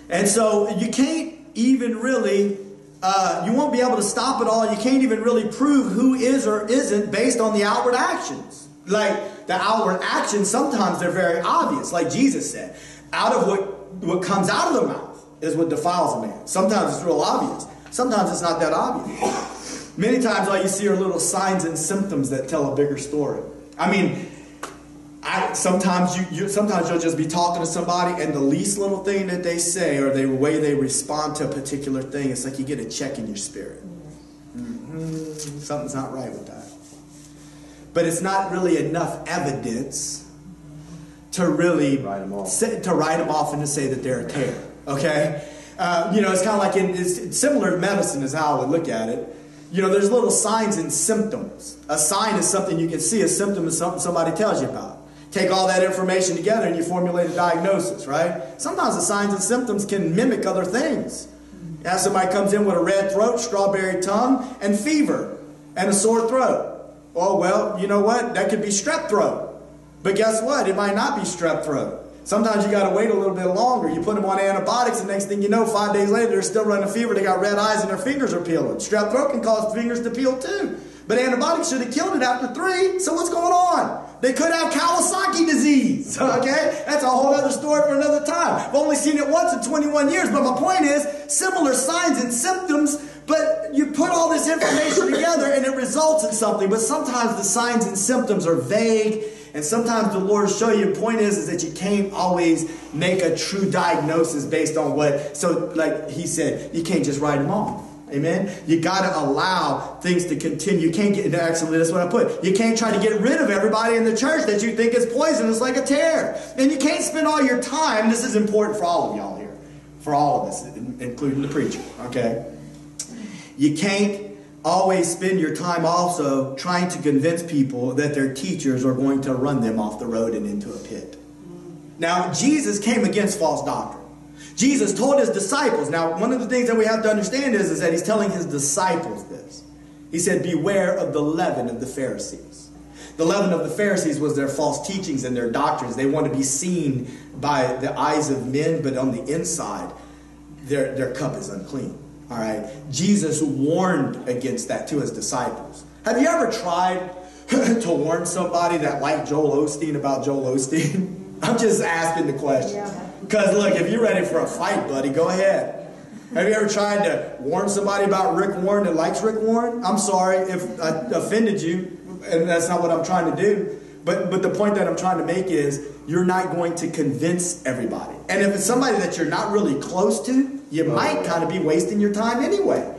And so you can't even really uh, you won't be able to stop it all. You can't even really prove who is or isn't based on the outward actions. Like the outward actions, sometimes they're very obvious, like Jesus said. Out of what, what comes out of the mouth is what defiles a man. Sometimes it's real obvious. Sometimes it's not that obvious. Many times all you see are little signs and symptoms that tell a bigger story. I mean, I, sometimes you, you sometimes you'll just be talking to somebody and the least little thing that they say or the way they respond to a particular thing, it's like you get a check in your spirit. Mm-hmm. Something's not right with that but it's not really enough evidence to really write them off. Say, to write them off and to say that they're a tare. Okay, uh, you know it's kind of like in it's similar to medicine is how I would look at it. You know, there's little signs and symptoms. A sign is something you can see. A symptom is something somebody tells you about. Take all that information together and you formulate a diagnosis, right? Sometimes the signs and symptoms can mimic other things. As somebody comes in with a red throat, strawberry tongue, and fever, and a sore throat. Oh, well, you know what? That could be strep throat. But guess what? It might not be strep throat. Sometimes you got to wait a little bit longer. You put them on antibiotics, and next thing you know, five days later, they're still running a fever. They got red eyes, and their fingers are peeling. Strep throat can cause fingers to peel too. But antibiotics should have killed it after three. So what's going on? They could have Kawasaki disease. Okay, that's a whole other story for another time. I've only seen it once in 21 years. But my point is, similar signs and symptoms but you put all this information together and it results in something. But sometimes the signs and symptoms are vague. And sometimes the Lord will show you. The point is, is that you can't always make a true diagnosis based on what. So, like he said, you can't just write them off. Amen. You got to allow things to continue. You can't get into actually that's what I put. You can't try to get rid of everybody in the church that you think is poisonous like a tare. And you can't spend all your time. This is important for all of y'all here, for all of us, including the preacher. Okay. You can't always spend your time also trying to convince people that their teachers are going to run them off the road and into a pit. Now, Jesus came against false doctrine. Jesus told his disciples. Now, one of the things that we have to understand is, is that he's telling his disciples this. He said, Beware of the leaven of the Pharisees. The leaven of the Pharisees was their false teachings and their doctrines. They want to be seen by the eyes of men, but on the inside, their, their cup is unclean. All right. Jesus warned against that to his disciples. Have you ever tried to warn somebody that liked Joel Osteen about Joel Osteen? I'm just asking the question. Because look, if you're ready for a fight, buddy, go ahead. Have you ever tried to warn somebody about Rick Warren that likes Rick Warren? I'm sorry if I offended you, and that's not what I'm trying to do. But but the point that I'm trying to make is you're not going to convince everybody. And if it's somebody that you're not really close to, you might kind of be wasting your time anyway.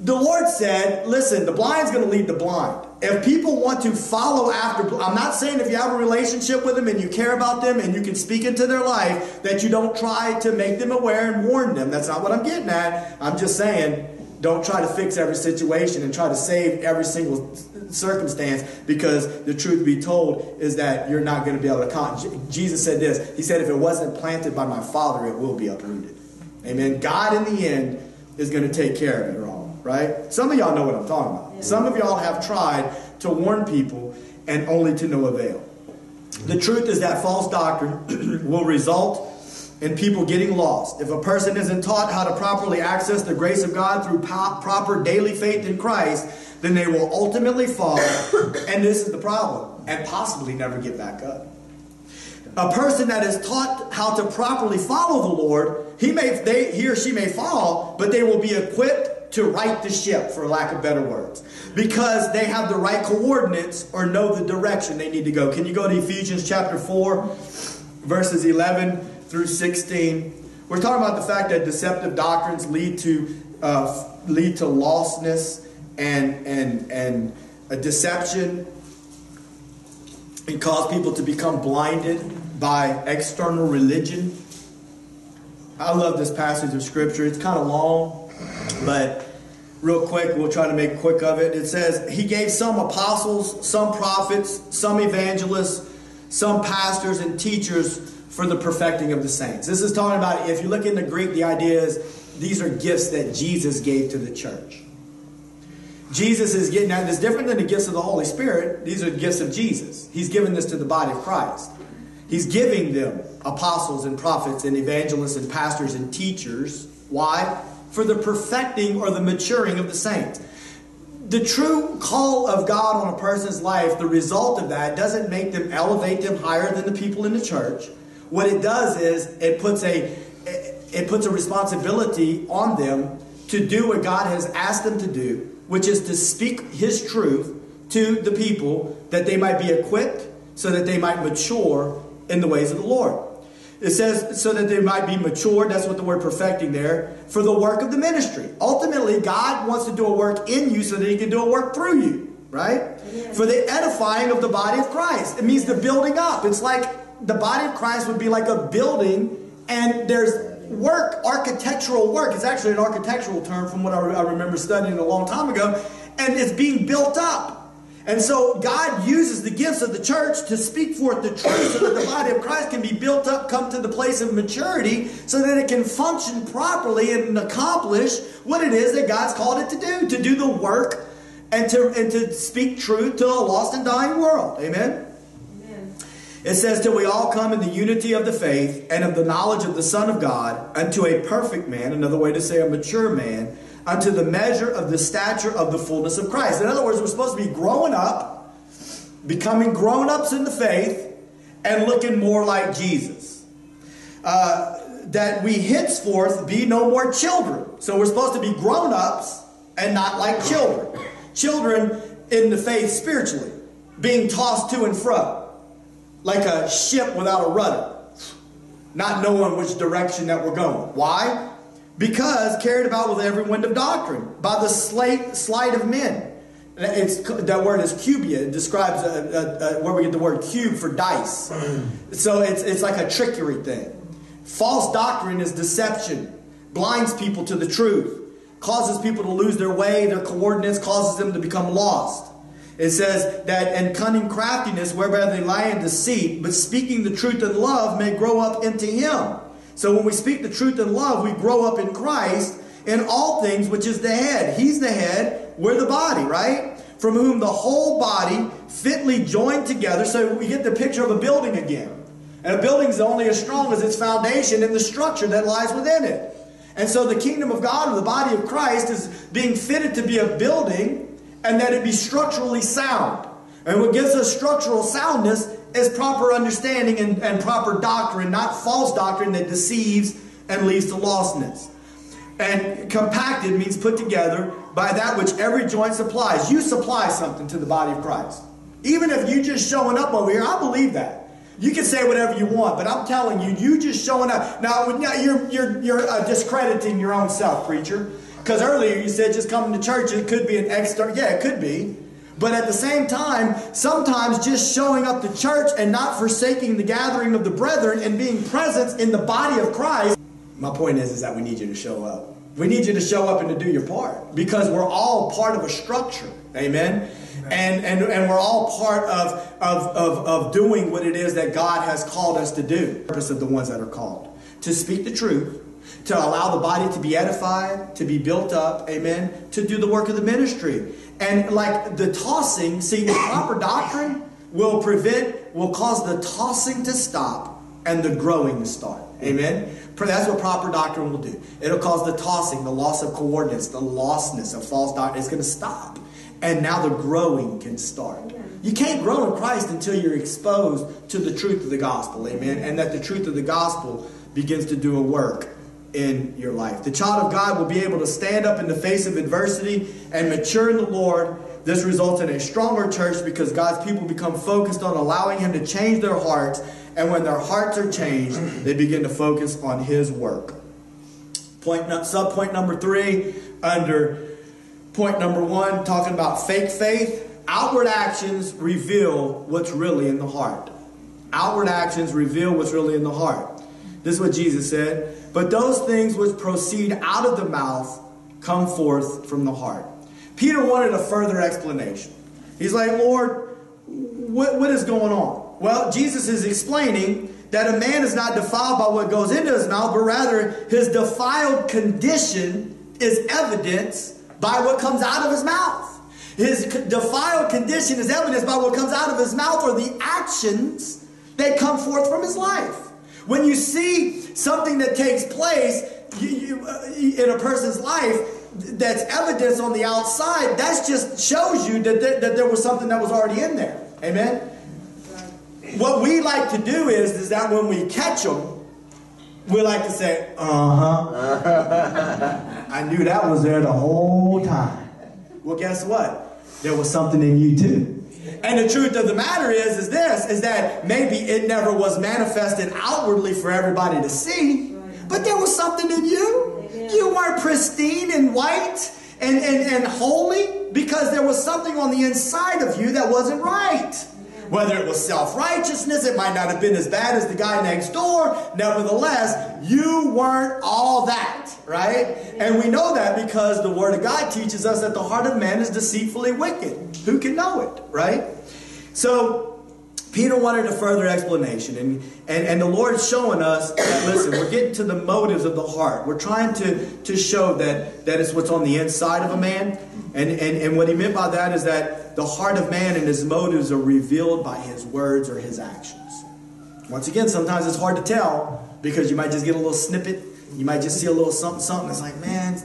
The Lord said, listen, the blind's going to lead the blind. If people want to follow after, I'm not saying if you have a relationship with them and you care about them and you can speak into their life, that you don't try to make them aware and warn them. That's not what I'm getting at. I'm just saying, don't try to fix every situation and try to save every single circumstance because the truth be told is that you're not going to be able to. Jesus said this He said, If it wasn't planted by my Father, it will be uprooted. Amen. God, in the end, is going to take care of it all, right? Some of y'all know what I'm talking about. Yeah. Some of y'all have tried to warn people and only to no avail. The truth is that false doctrine will result in people getting lost. If a person isn't taught how to properly access the grace of God through po- proper daily faith in Christ, then they will ultimately fall, and this is the problem, and possibly never get back up. A person that is taught how to properly follow the Lord, he may they, he or she may fall, but they will be equipped to right the ship, for lack of better words, because they have the right coordinates or know the direction they need to go. Can you go to Ephesians chapter 4, verses 11 through 16? We're talking about the fact that deceptive doctrines lead to uh, lead to lostness and and and a deception and cause people to become blinded by external religion. I love this passage of scripture. It's kind of long, but real quick, we'll try to make quick of it. It says, He gave some apostles, some prophets, some evangelists, some pastors, and teachers for the perfecting of the saints. This is talking about, if you look in the Greek, the idea is these are gifts that Jesus gave to the church. Jesus is getting that. It's different than the gifts of the Holy Spirit. These are gifts of Jesus. He's given this to the body of Christ. He's giving them apostles and prophets and evangelists and pastors and teachers. Why? For the perfecting or the maturing of the saints. The true call of God on a person's life, the result of that, doesn't make them elevate them higher than the people in the church. What it does is it puts a it puts a responsibility on them to do what God has asked them to do which is to speak his truth to the people that they might be equipped so that they might mature in the ways of the Lord. It says, so that they might be matured. That's what the word perfecting there. For the work of the ministry. Ultimately, God wants to do a work in you so that he can do a work through you. Right? For the edifying of the body of Christ. It means the building up. It's like the body of Christ would be like a building, and there's work, architectural work, It's actually an architectural term from what I, I remember studying a long time ago, and it's being built up. And so God uses the gifts of the church to speak forth the truth so that the body of Christ can be built up, come to the place of maturity, so that it can function properly and accomplish what it is that God's called it to do, to do the work and to, and to speak truth to a lost and dying world. Amen? It says, Till we all come in the unity of the faith and of the knowledge of the Son of God, unto a perfect man, another way to say a mature man, unto the measure of the stature of the fullness of Christ. In other words, we're supposed to be growing up, becoming grown ups in the faith, and looking more like Jesus. Uh, that we henceforth be no more children. So we're supposed to be grown ups and not like children. Children in the faith spiritually, being tossed to and fro like a ship without a rudder, not knowing which direction that we're going. Why? Because carried about with every wind of doctrine, by the slight, sleight of men. It's, that word is kubeia. It describes a, a, a, where we get the word cube for dice. Mm. so it's, it's like a trickery thing. False doctrine is deception, blinds people to the truth, causes people to lose their way, their coordinates, causes them to become lost. It says that and cunning craftiness, whereby they lie in deceit, but speaking the truth in love may grow up into him. So when we speak the truth in love, we grow up in Christ in all things, which is the head. He's the head, we're the body, right? From whom the whole body fitly joined together. So we get the picture of a building again. And a building is only as strong as its foundation and the structure that lies within it. And so the kingdom of God or the body of Christ is being fitted to be a building and that it be structurally sound. And what gives us structural soundness is proper understanding and, and proper doctrine, not false doctrine that deceives and leads to lostness. And compacted means put together by that which every joint supplies. You supply something to the body of Christ. Even if you just showing up over here, I believe that. You can say whatever you want, but I'm telling you, you just showing up. Now, you're, you're, you're uh, discrediting your own self, preacher. Because earlier you said just coming to church, it could be an extra. Yeah, it could be. But at the same time, sometimes just showing up to church and not forsaking the gathering of the brethren and being present in the body of Christ. My point is, is that we need you to show up. We need you to show up and to do your part because we're all part of a structure. Amen. And, and, and we're all part of, of, of, of doing what it is that God has called us to do. Purpose of the ones that are called. To speak the truth, to allow the body to be edified, to be built up, amen, to do the work of the ministry. And like the tossing, see, the proper doctrine will prevent, will cause the tossing to stop and the growing to start. Amen. That's what proper doctrine will do. It'll cause the tossing, the loss of coordinates, the lostness of false doctrine. It's going to stop. And now the growing can start. You can't grow in Christ until you're exposed to the truth of the gospel, amen? And that the truth of the gospel begins to do a work in your life. The child of God will be able to stand up in the face of adversity and mature in the Lord. This results in a stronger church because God's people become focused on allowing Him to change their hearts. And when their hearts are changed, they begin to focus on His work. Point, sub point number three, under point number one, talking about fake faith. Outward actions reveal what's really in the heart. Outward actions reveal what's really in the heart. This is what Jesus said. But those things which proceed out of the mouth come forth from the heart. Peter wanted a further explanation. He's like, Lord, what, what is going on? Well, Jesus is explaining that a man is not defiled by what goes into his mouth, but rather his defiled condition is evidenced by what comes out of his mouth. His defiled condition is evidenced by what comes out of his mouth or the actions that come forth from his life. When you see something that takes place you, you, uh, in a person's life that's evidence on the outside, that just shows you that, that, that there was something that was already in there. Amen? What we like to do is, is that when we catch them, we like to say, uh huh. I knew that was there the whole time. Well, guess what? There was something in you too. And the truth of the matter is, is this, is that maybe it never was manifested outwardly for everybody to see, but there was something in you. You weren't pristine and white and, and, and holy because there was something on the inside of you that wasn't right. Whether it was self righteousness, it might not have been as bad as the guy next door. Nevertheless, you weren't all that, right? And we know that because the Word of God teaches us that the heart of man is deceitfully wicked. Who can know it, right? So, Peter wanted a further explanation, and, and, and the Lord's showing us that, listen, we're getting to the motives of the heart. We're trying to, to show that, that it's what's on the inside of a man. And, and, and what he meant by that is that the heart of man and his motives are revealed by his words or his actions. Once again, sometimes it's hard to tell because you might just get a little snippet. You might just see a little something, something. It's like, man,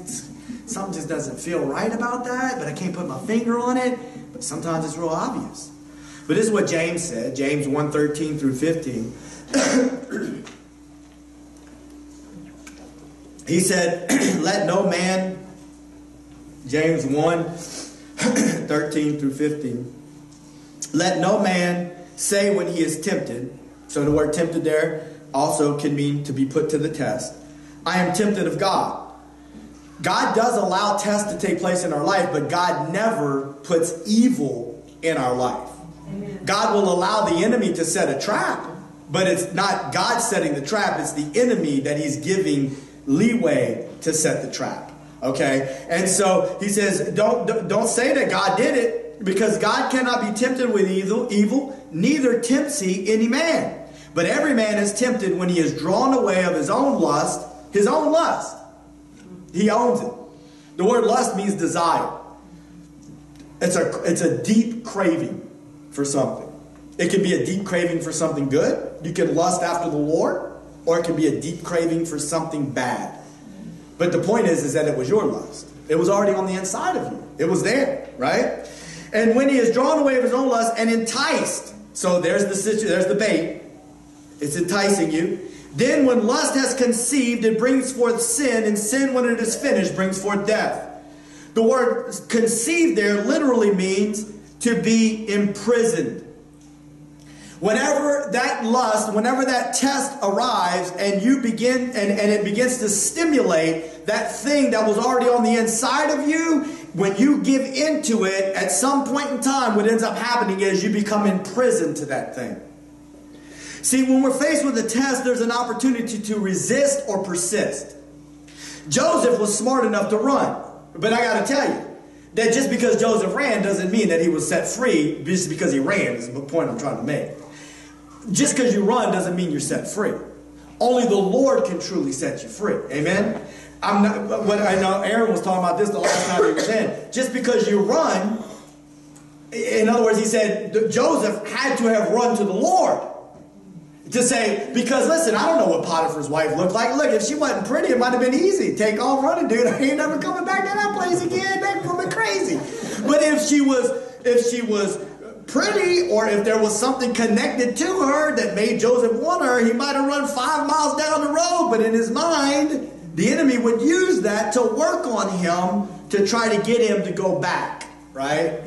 something just doesn't feel right about that, but I can't put my finger on it. But sometimes it's real obvious. But this is what James said, James 1:13 through 15. he said, Let no man, James 1, 13 through 15, let no man say when he is tempted, so the word tempted there also can mean to be put to the test. I am tempted of God. God does allow tests to take place in our life, but God never puts evil in our life. God will allow the enemy to set a trap, but it's not God setting the trap, it's the enemy that he's giving leeway to set the trap. Okay? And so he says, don't, don't say that God did it, because God cannot be tempted with evil, evil, neither tempts he any man. But every man is tempted when he is drawn away of his own lust, his own lust. He owns it. The word lust means desire. It's a, it's a deep craving for something. It can be a deep craving for something good. You can lust after the Lord, or it can be a deep craving for something bad. But the point is, is that it was your lust. It was already on the inside of you. It was there, right? And when he is drawn away of his own lust and enticed, so there's the there's the bait. It's enticing you. Then when lust has conceived, it brings forth sin, and sin, when it is finished, brings forth death. The word conceived there literally means to be imprisoned. Whenever that lust, whenever that test arrives and you begin and, and it begins to stimulate that thing that was already on the inside of you, when you give into it, at some point in time, what ends up happening is you become imprisoned to that thing. See, when we're faced with a test, there's an opportunity to resist or persist. Joseph was smart enough to run, but I got to tell you, that just because Joseph ran doesn't mean that he was set free just because he ran, is the point I'm trying to make. Just because you run doesn't mean you're set free. Only the Lord can truly set you free. Amen? I'm not, what I know Aaron was talking about this the last time he was in. Just because you run, in other words, he said Joseph had to have run to the Lord to say, because listen, I don't know what Potiphar's wife looked like. Look, if she wasn't pretty, it might have been easy. Take off running, dude. I ain't never coming back to that place again. That woman crazy. But if she was, if she was pretty, or if there was something connected to her that made Joseph want her, he might have run five miles down the road. But in his mind, the enemy would use that to work on him to try to get him to go back, right?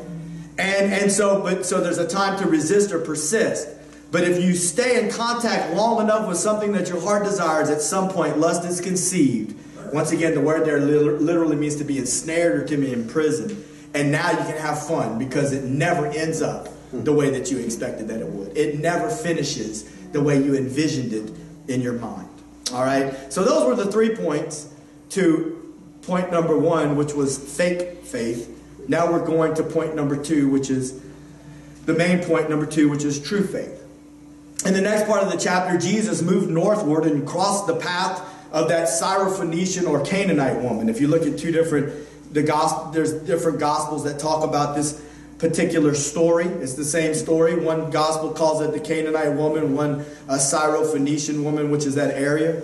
And and so, but so there's a time to resist or persist. But if you stay in contact long enough with something that your heart desires, at some point lust is conceived. Once again, the word there literally means to be ensnared or to be imprisoned. And now you can have fun because it never ends up the way that you expected that it would. It never finishes the way you envisioned it in your mind. All right? So those were the three points to point number one, which was fake faith. Now we're going to point number two, which is the main point number two, which is true faith. In the next part of the chapter, Jesus moved northward and crossed the path of that Syrophoenician or Canaanite woman. If you look at two different, the gospel, there's different gospels that talk about this particular story. It's the same story. One gospel calls it the Canaanite woman, one a Syrophoenician woman, which is that area.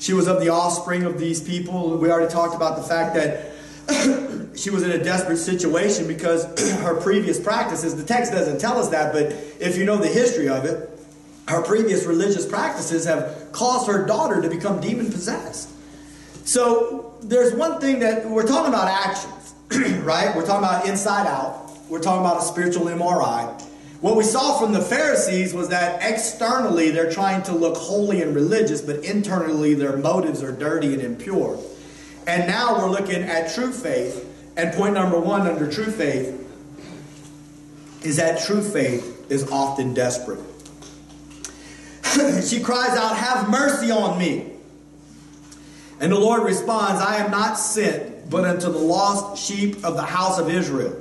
She was of the offspring of these people. We already talked about the fact that she was in a desperate situation because her previous practices, the text doesn't tell us that, but if you know the history of it, her previous religious practices have caused her daughter to become demon possessed. So there's one thing that we're talking about actions, right? We're talking about inside out. We're talking about a spiritual MRI. What we saw from the Pharisees was that externally they're trying to look holy and religious, but internally their motives are dirty and impure. And now we're looking at true faith. And point number one under true faith is that true faith is often desperate. she cries out, Have mercy on me. And the Lord responds, I am not sent but unto the lost sheep of the house of Israel.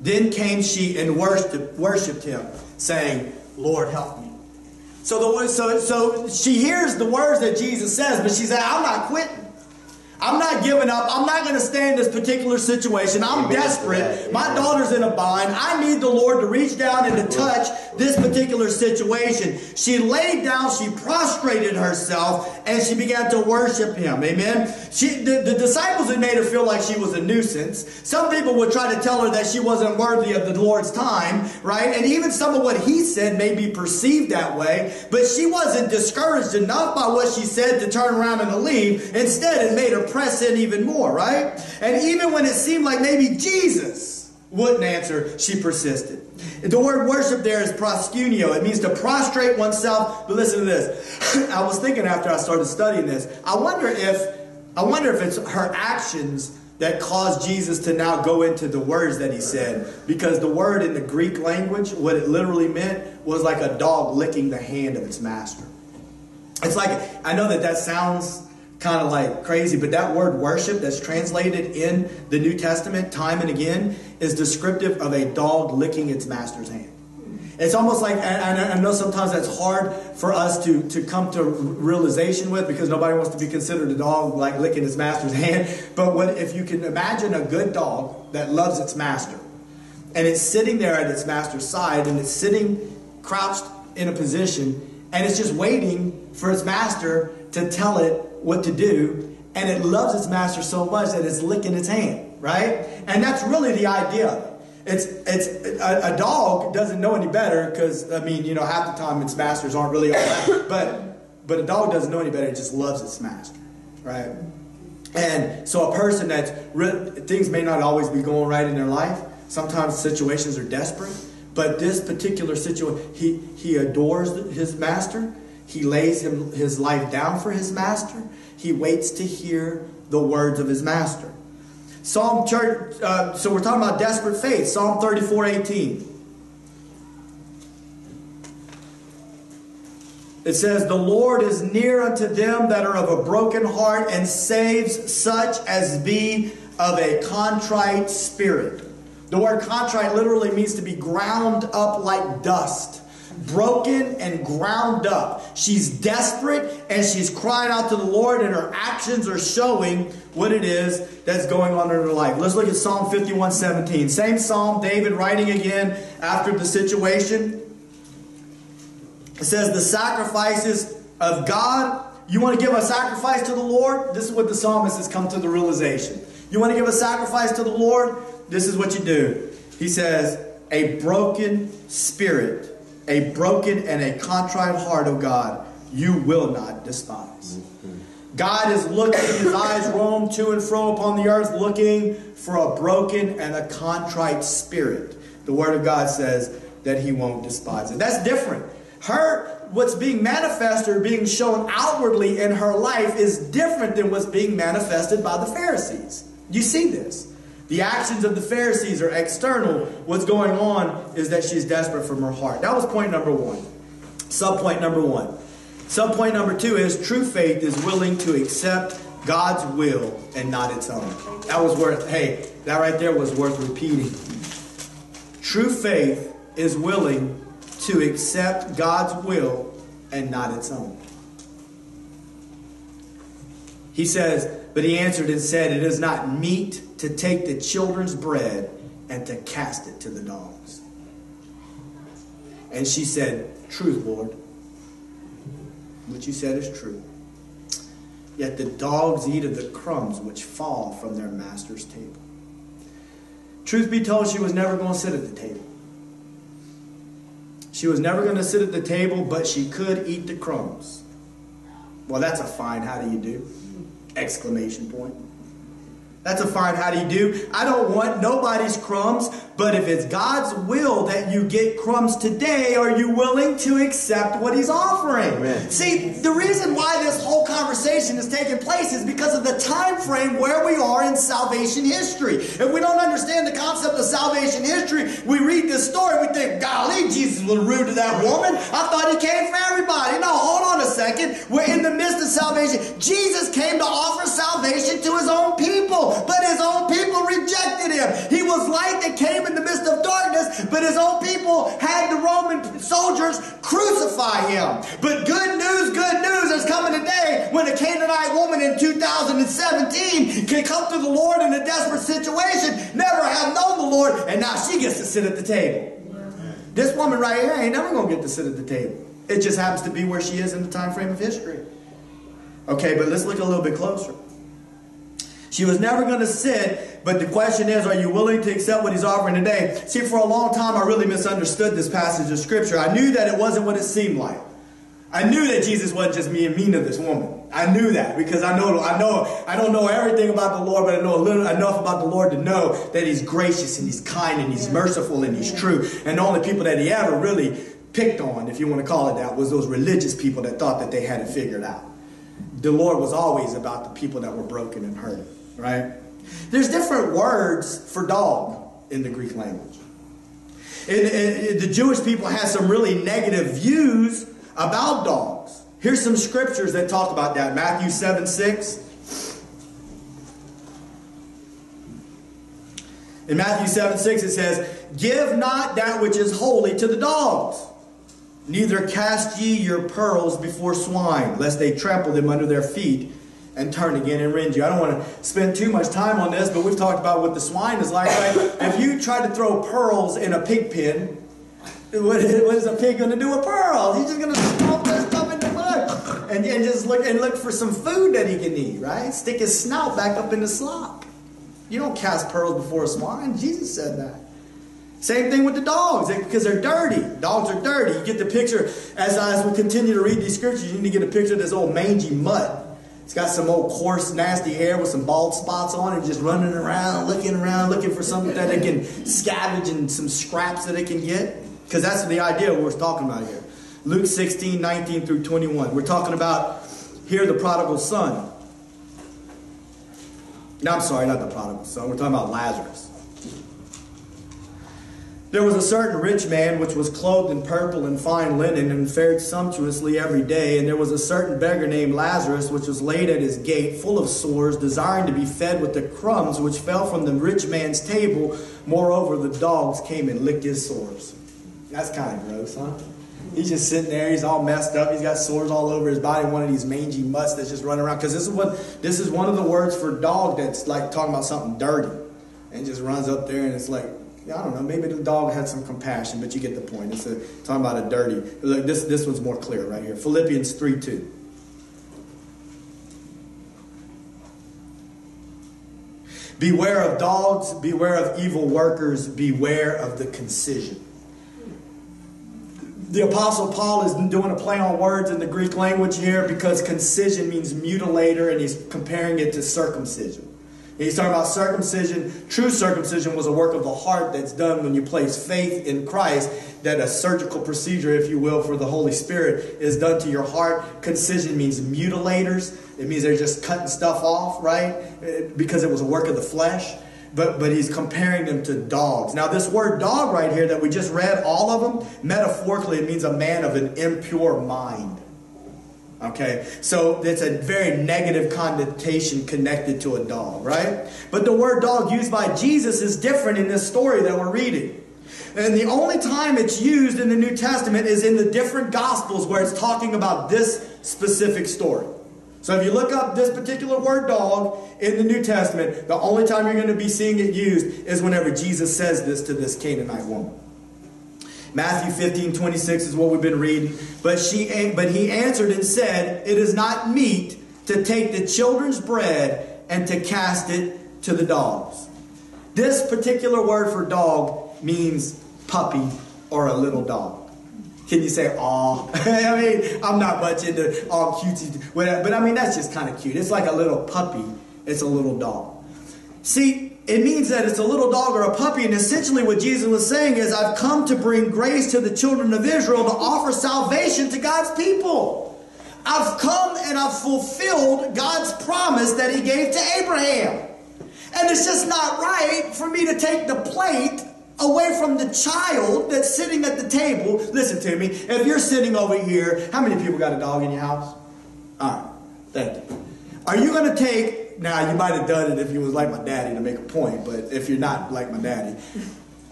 Then came she and worshiped him, saying, Lord, help me. So, the, so, so she hears the words that Jesus says, but she said, I'm not quitting. I'm not giving up. I'm not going to stay in this particular situation. I'm Amen. desperate. My daughter's in a bind. I need the Lord to reach down and to touch this particular situation. She laid down, she prostrated herself, and she began to worship him. Amen. She, the, the disciples had made her feel like she was a nuisance. Some people would try to tell her that she wasn't worthy of the Lord's time, right? And even some of what he said may be perceived that way, but she wasn't discouraged enough by what she said to turn around and to leave. Instead, it made her press in even more, right? And even when it seemed like maybe Jesus wouldn't answer, she persisted. The word worship there is proskuneo. It means to prostrate oneself. But listen to this. I was thinking after I started studying this, I wonder if I wonder if it's her actions that caused Jesus to now go into the words that he said. Because the word in the Greek language, what it literally meant was like a dog licking the hand of its master. It's like, I know that that sounds kind of like crazy, but that word worship that's translated in the New Testament time and again is descriptive of a dog licking its master's hand. It's almost like, and I know sometimes that's hard for us to, to come to realization with because nobody wants to be considered a dog like licking its master's hand. But what, if you can imagine a good dog that loves its master and it's sitting there at its master's side and it's sitting crouched in a position and it's just waiting for its master to tell it what to do, and it loves its master so much that it's licking its hand, right? And that's really the idea. It's, it's a, a dog doesn't know any better because, I mean, you know, half the time its masters aren't really all that, but, but a dog doesn't know any better, it just loves its master, right? And so a person that's, things may not always be going right in their life. Sometimes situations are desperate. But this particular situation, he, he adores his master he lays him, his life down for his master. He waits to hear the words of his master. Psalm church, uh, so we're talking about desperate faith. Psalm 34 18. It says, The Lord is near unto them that are of a broken heart and saves such as be of a contrite spirit. The word contrite literally means to be ground up like dust broken and ground up. She's desperate and she's crying out to the Lord, and her actions are showing what it is that's going on in her life. Let's look at Psalm 51 17. Same psalm, David writing again after the situation. It says, The sacrifices of God. You want to give a sacrifice to the Lord? This is what the psalmist has come to the realization. You want to give a sacrifice to the Lord? This is what you do. He says, A broken spirit, a broken and a contrite heart, O God, you will not despise. God is looking, his eyes roam to and fro upon the earth, looking for a broken and a contrite spirit. The Word of God says that he won't despise it. That's different. Her, what's being manifested or being shown outwardly in her life is different than what's being manifested by the Pharisees. You see this. The actions of the Pharisees are external. What's going on is that she's desperate from her heart. That was point number one. Subpoint number one. Subpoint number two is true faith is willing to accept God's will and not its own. That was worth, hey, that right there was worth repeating. True faith is willing to accept God's will and not its own. He says, But he answered and said, It is not meet to take the children's bread and to cast it to the dogs. And she said, Truth, Lord What you said is true. Yet the dogs eat of the crumbs which fall from their master's table. Truth be told, she was never going to sit at the table. She was never going to sit at the table, but she could eat the crumbs. Well, that's a fine how do you do? Exclamation point. That's a fine how do you do? I don't want nobody's crumbs, but if it's God's will that you get crumbs today, are you willing to accept what He's offering? Amen. See, the reason why this whole conversation is taking place is because of the time frame where we are in salvation history. If we don't understand the concept of salvation history, we read this story, we think, golly, Jesus was rude to that woman. I thought He came for everybody. No, hold on a second. We're in the midst of salvation. Jesus came to offer salvation to His own people but his own people rejected him. He was light that came in the midst of darkness, but his own people had the Roman soldiers crucify him. But good news, good news is coming today when a Canaanite woman in 2017 can come to the Lord in a desperate situation, never have known the Lord, and now she gets to sit at the table. This woman right here ain't never going to get to sit at the table. It just happens to be where she is in the time frame of history. Okay, but let's look a little bit closer. She was never going to sit, but the question is, are you willing to accept what he's offering today? See, for a long time, I really misunderstood this passage of scripture. I knew that it wasn't what it seemed like. I knew that Jesus wasn't just being mean to this woman. I knew that because I know, I know, I don't know everything about the Lord, but I know a little enough about the Lord to know that He's gracious and He's kind and He's merciful and He's true. And the only people that He ever really picked on, if you want to call it that, was those religious people that thought that they had it figured out. The Lord was always about the people that were broken and hurt right? There's different words for dog in the Greek language. And, and the Jewish people had some really negative views about dogs. Here's some scriptures that talk about that. Matthew 7 6. In Matthew 7 6, it says, Give not that which is holy to the dogs, neither cast ye your pearls before swine, lest they trample them under their feet and turn again and rend you. I don't want to spend too much time on this, but we've talked about what the swine is like. Right? if you try to throw pearls in a pig pen, what is a pig going to do with pearls? He's just going to stomp that stuff in the mud and, and just look and look for some food that he can eat, right? Stick his snout back up in the slop. You don't cast pearls before a swine. Jesus said that. Same thing with the dogs, because they're dirty. Dogs are dirty. You get the picture, as, as we continue to read these scriptures, you need to get a picture of this old mangy mutt it's got some old coarse, nasty hair with some bald spots on it, just running around, looking around, looking for something that it can scavenge and some scraps that it can get. Because that's the idea we're talking about here. Luke 16, 19 through 21. We're talking about here the prodigal son. No, I'm sorry, not the prodigal son. We're talking about Lazarus. There was a certain rich man which was clothed in purple and fine linen and fared sumptuously every day. And there was a certain beggar named Lazarus which was laid at his gate, full of sores, desiring to be fed with the crumbs which fell from the rich man's table. Moreover, the dogs came and licked his sores. That's kind of gross, huh? He's just sitting there. He's all messed up. He's got sores all over his body. One of these mangy mutts that's just running around. Because this is what this is one of the words for dog that's like talking about something dirty, and just runs up there and it's like I don't know, maybe the dog had some compassion, but you get the point. It's a, talking about a dirty. Look, this, this one's more clear right here. Philippians 3 2. Beware of dogs, beware of evil workers, beware of the concision. The Apostle Paul is doing a play on words in the Greek language here because concision means mutilator and he's comparing it to circumcision. He's talking about circumcision. True circumcision was a work of the heart that's done when you place faith in Christ, that a surgical procedure, if you will, for the Holy Spirit is done to your heart. Concision means mutilators. It means they're just cutting stuff off, right? Because it was a work of the flesh. But, but he's comparing them to dogs. Now, this word dog right here that we just read, all of them, metaphorically, it means a man of an impure mind. Okay, so it's a very negative connotation connected to a dog, right? But the word dog used by Jesus is different in this story that we're reading. And the only time it's used in the New Testament is in the different Gospels where it's talking about this specific story. So if you look up this particular word dog in the New Testament, the only time you're going to be seeing it used is whenever Jesus says this to this Canaanite woman. Matthew 15, 26 is what we've been reading. But, she, but he answered and said, It is not meet to take the children's bread and to cast it to the dogs. This particular word for dog means puppy or a little dog. Can you say aw? I mean, I'm not much into all cutesy, but I mean, that's just kind of cute. It's like a little puppy, it's a little dog. See, it means that it's a little dog or a puppy. And essentially, what Jesus was saying is, I've come to bring grace to the children of Israel to offer salvation to God's people. I've come and I've fulfilled God's promise that He gave to Abraham. And it's just not right for me to take the plate away from the child that's sitting at the table. Listen to me. If you're sitting over here, how many people got a dog in your house? All right. Thank you. Are you going to take now, you might have done it if you was like my daddy to make a point, but if you're not like my daddy,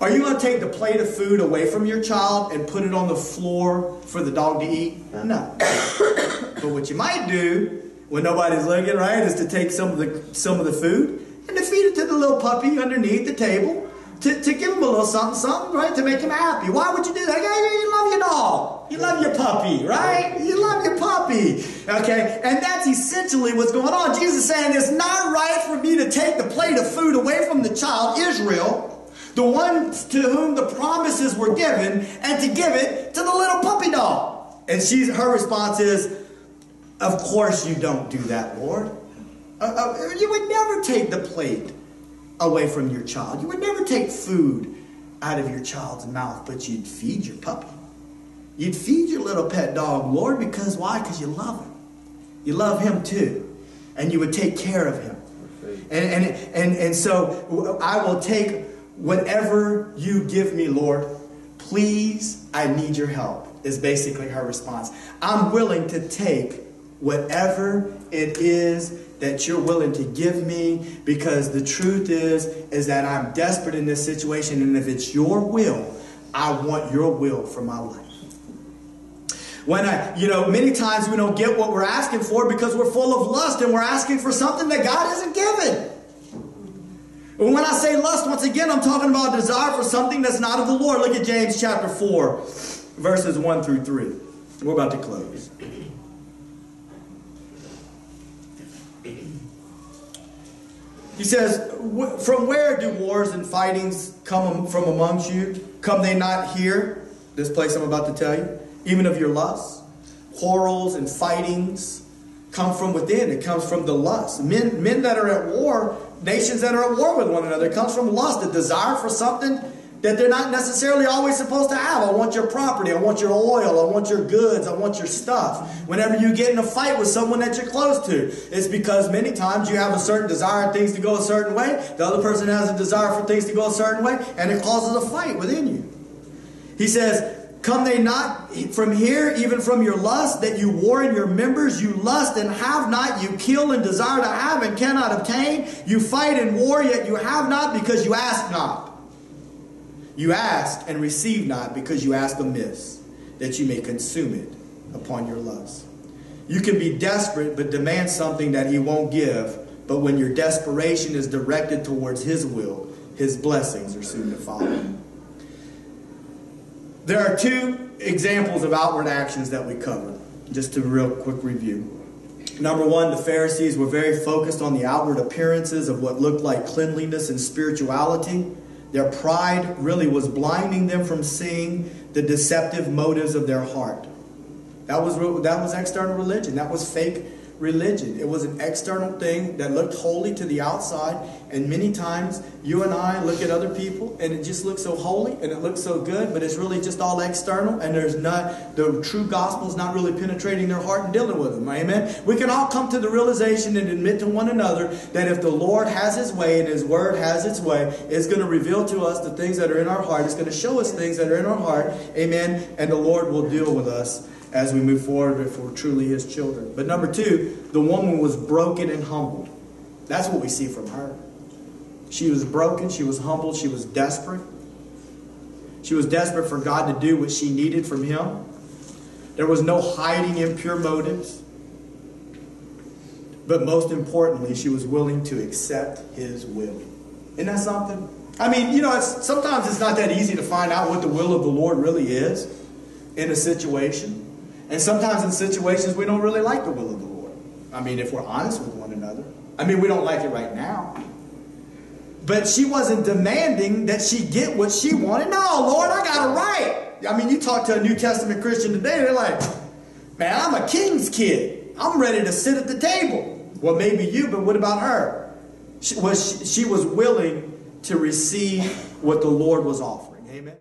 are you going to take the plate of food away from your child and put it on the floor for the dog to eat? No. but what you might do when nobody's looking, right, is to take some of the some of the food and to feed it to the little puppy underneath the table to, to give him a little something, something, right? To make him happy. Why would you do that? You love your dog. You love your puppy, right? You love your puppy. Okay? And that's essentially what's going on. Jesus saying it's not right for me to take the plate of food away from the child, Israel, the one to whom the promises were given, and to give it to the little puppy dog. And she's her response is, Of course you don't do that, Lord. Uh, uh, you would never take the plate away from your child. You would never take food out of your child's mouth, but you'd feed your puppy. You'd feed your little pet dog, Lord, because why? Because you love him. You love him too. And you would take care of him. And, and, and, and so I will take whatever you give me, Lord. Please, I need your help, is basically her response. I'm willing to take whatever it is that you're willing to give me because the truth is is that I'm desperate in this situation and if it's your will, I want your will for my life. When I, you know, many times we don't get what we're asking for because we're full of lust and we're asking for something that God hasn't given. And when I say lust, once again, I'm talking about desire for something that's not of the Lord. Look at James chapter 4, verses 1 through 3. We're about to close. He says, From where do wars and fightings come from amongst you? Come they not here? This place I'm about to tell you. Even of your lusts. Quarrels and fightings come from within. It comes from the lust. Men, men that are at war, nations that are at war with one another, it comes from lust, a desire for something that they're not necessarily always supposed to have. I want your property, I want your oil, I want your goods, I want your stuff. Whenever you get in a fight with someone that you're close to, it's because many times you have a certain desire things to go a certain way, the other person has a desire for things to go a certain way, and it causes a fight within you. He says, Come they not from here, even from your lust, that you war in your members? You lust and have not, you kill and desire to have and cannot obtain. You fight and war, yet you have not because you ask not. You ask and receive not because you ask amiss, that you may consume it upon your lust. You can be desperate but demand something that he won't give, but when your desperation is directed towards his will, his blessings are soon to follow. There are two examples of outward actions that we cover, just to real quick review. Number one, the Pharisees were very focused on the outward appearances of what looked like cleanliness and spirituality. Their pride really was blinding them from seeing the deceptive motives of their heart. That was, that was external religion. That was fake religion. It was an external thing that looked holy to the outside. And many times you and I look at other people and it just looks so holy and it looks so good, but it's really just all external and there's not, the true gospel is not really penetrating their heart and dealing with them. Amen. We can all come to the realization and admit to one another that if the Lord has his way and his word has its way, it's going to reveal to us the things that are in our heart. It's going to show us things that are in our heart. Amen. And the Lord will deal with us as we move forward if we're truly his children. But number two, the woman was broken and humbled. That's what we see from her. She was broken, she was humbled, she was desperate. She was desperate for God to do what she needed from him. There was no hiding impure motives. But most importantly, she was willing to accept his will. Isn't that something? I mean, you know, it's, sometimes it's not that easy to find out what the will of the Lord really is in a situation. And sometimes in situations we don't really like the will of the Lord. I mean, if we're honest with one another. I mean, we don't like it right now. But she wasn't demanding that she get what she wanted. No, Lord, I got it right. I mean, you talk to a New Testament Christian today, they're like, man, I'm a king's kid. I'm ready to sit at the table. Well, maybe you, but what about her? She was, she was willing to receive what the Lord was offering. Amen.